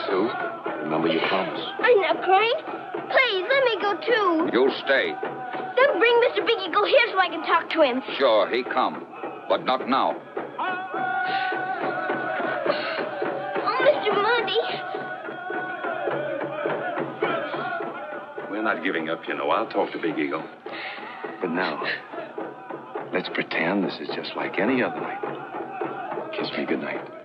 Speaker 2: Sue, remember your promise.
Speaker 3: I'm not crying. Please, let me go, too.
Speaker 13: You stay.
Speaker 3: Then bring Mr. Big Eagle here so I can talk to him.
Speaker 13: Sure, he come. But not now.
Speaker 3: Oh, Mr. Monty.
Speaker 2: We're not giving up, you know. I'll talk to Big Eagle. But now, let's pretend this is just like any other night. Kiss me goodnight.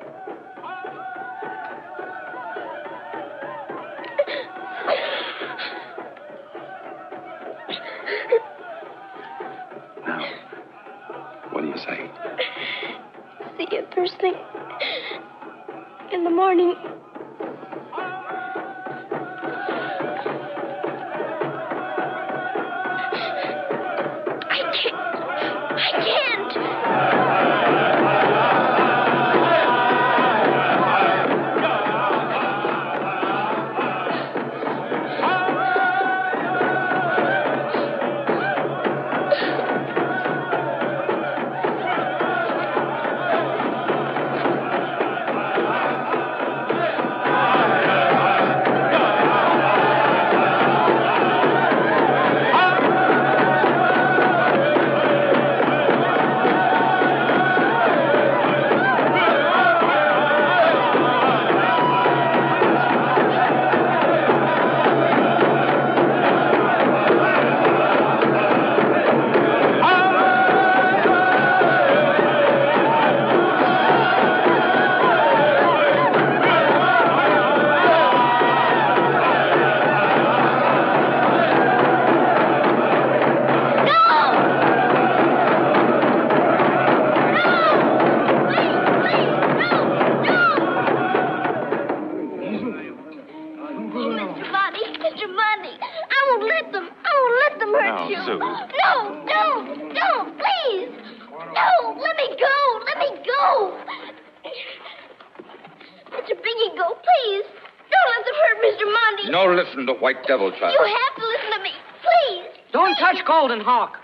Speaker 13: White Devil, child.
Speaker 3: You have to listen to me. Please.
Speaker 10: Don't touch Golden Hawk.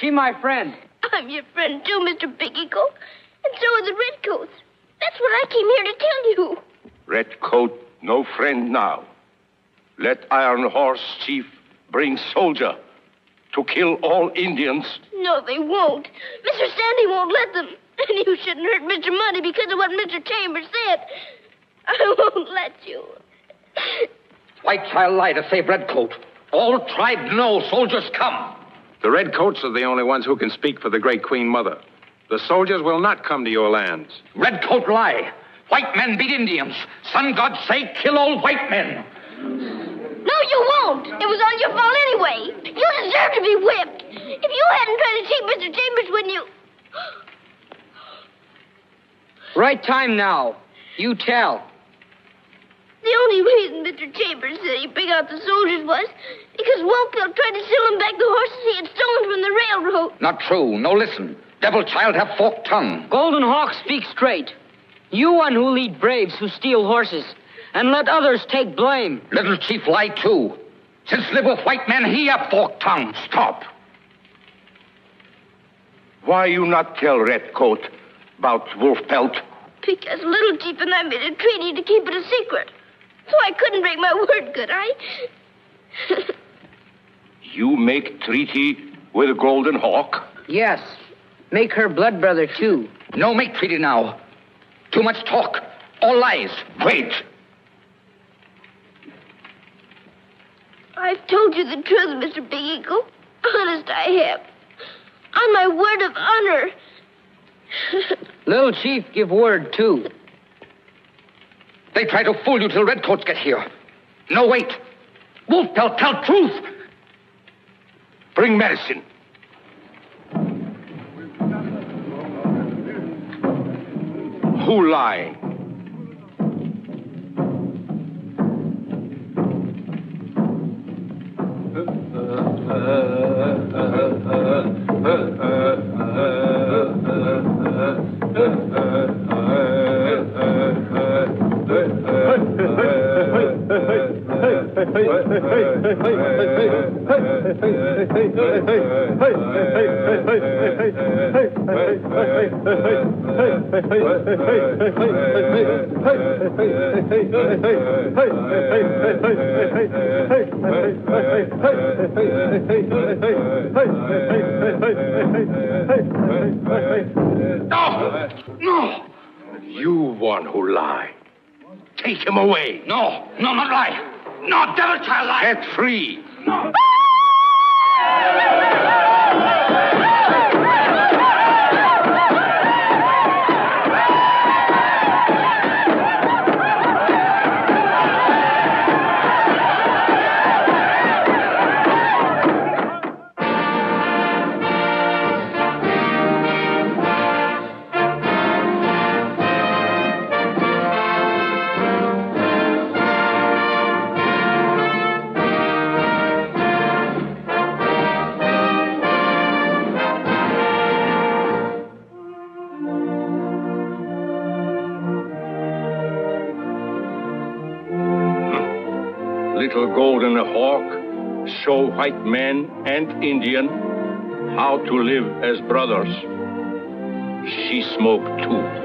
Speaker 10: She my friend.
Speaker 3: I'm your friend too, Mr. Big Eagle. And so are the Redcoats. That's what I came here to tell you.
Speaker 12: Redcoat, no friend now. Let Iron Horse Chief bring soldier to kill all Indians.
Speaker 3: No, they won't. Mr. Standing won't let them. And you shouldn't hurt Mr. Monty because of what Mr. Chambers said. I won't let you.
Speaker 9: White child lie to save Redcoat. All tribe know soldiers come.
Speaker 2: The Redcoats are the only ones who can speak for the great Queen Mother. The soldiers will not come to your lands.
Speaker 9: Redcoat lie. White men beat Indians. Sun God say kill all white men.
Speaker 3: No, you won't. It was all your fault anyway. You deserve to be whipped. If you hadn't tried to cheat Mr. Chambers when you.
Speaker 10: Right time now. You tell.
Speaker 3: The only reason Mr. Chambers said he picked out the soldiers was because Wolf Pelt tried to sell him back the horses he had stolen from the railroad.
Speaker 9: Not true. No, listen. Devil child have forked tongue.
Speaker 10: Golden Hawk speak straight. You one who lead braves who steal horses, and let others take blame.
Speaker 9: Little chief lie too. Since live with white men, he have forked tongue.
Speaker 12: Stop. Why you not tell Red Coat about Wolf Pelt?
Speaker 3: Because Little Chief and I made a treaty to keep it a secret. So I couldn't break my word, could I? *laughs*
Speaker 12: You make treaty with Golden Hawk?
Speaker 10: Yes. Make her blood brother, too.
Speaker 9: No make treaty now. Too much talk. All lies.
Speaker 12: Wait.
Speaker 3: I've told you the truth, Mr. Big Eagle. Honest, I have. On my word of honor. *laughs*
Speaker 10: Little Chief give word, too.
Speaker 9: They try to fool you till redcoats get here. No, wait. Wolf tell, tell truth.
Speaker 12: Bring medicine. Who lying?
Speaker 9: No!
Speaker 12: You one who lie. Take him away.
Speaker 9: No, no, not lie. No, devil child lie.
Speaker 12: Get free.
Speaker 9: No.
Speaker 12: Golden Hawk show white men and Indian how to live as brothers. She smoked too.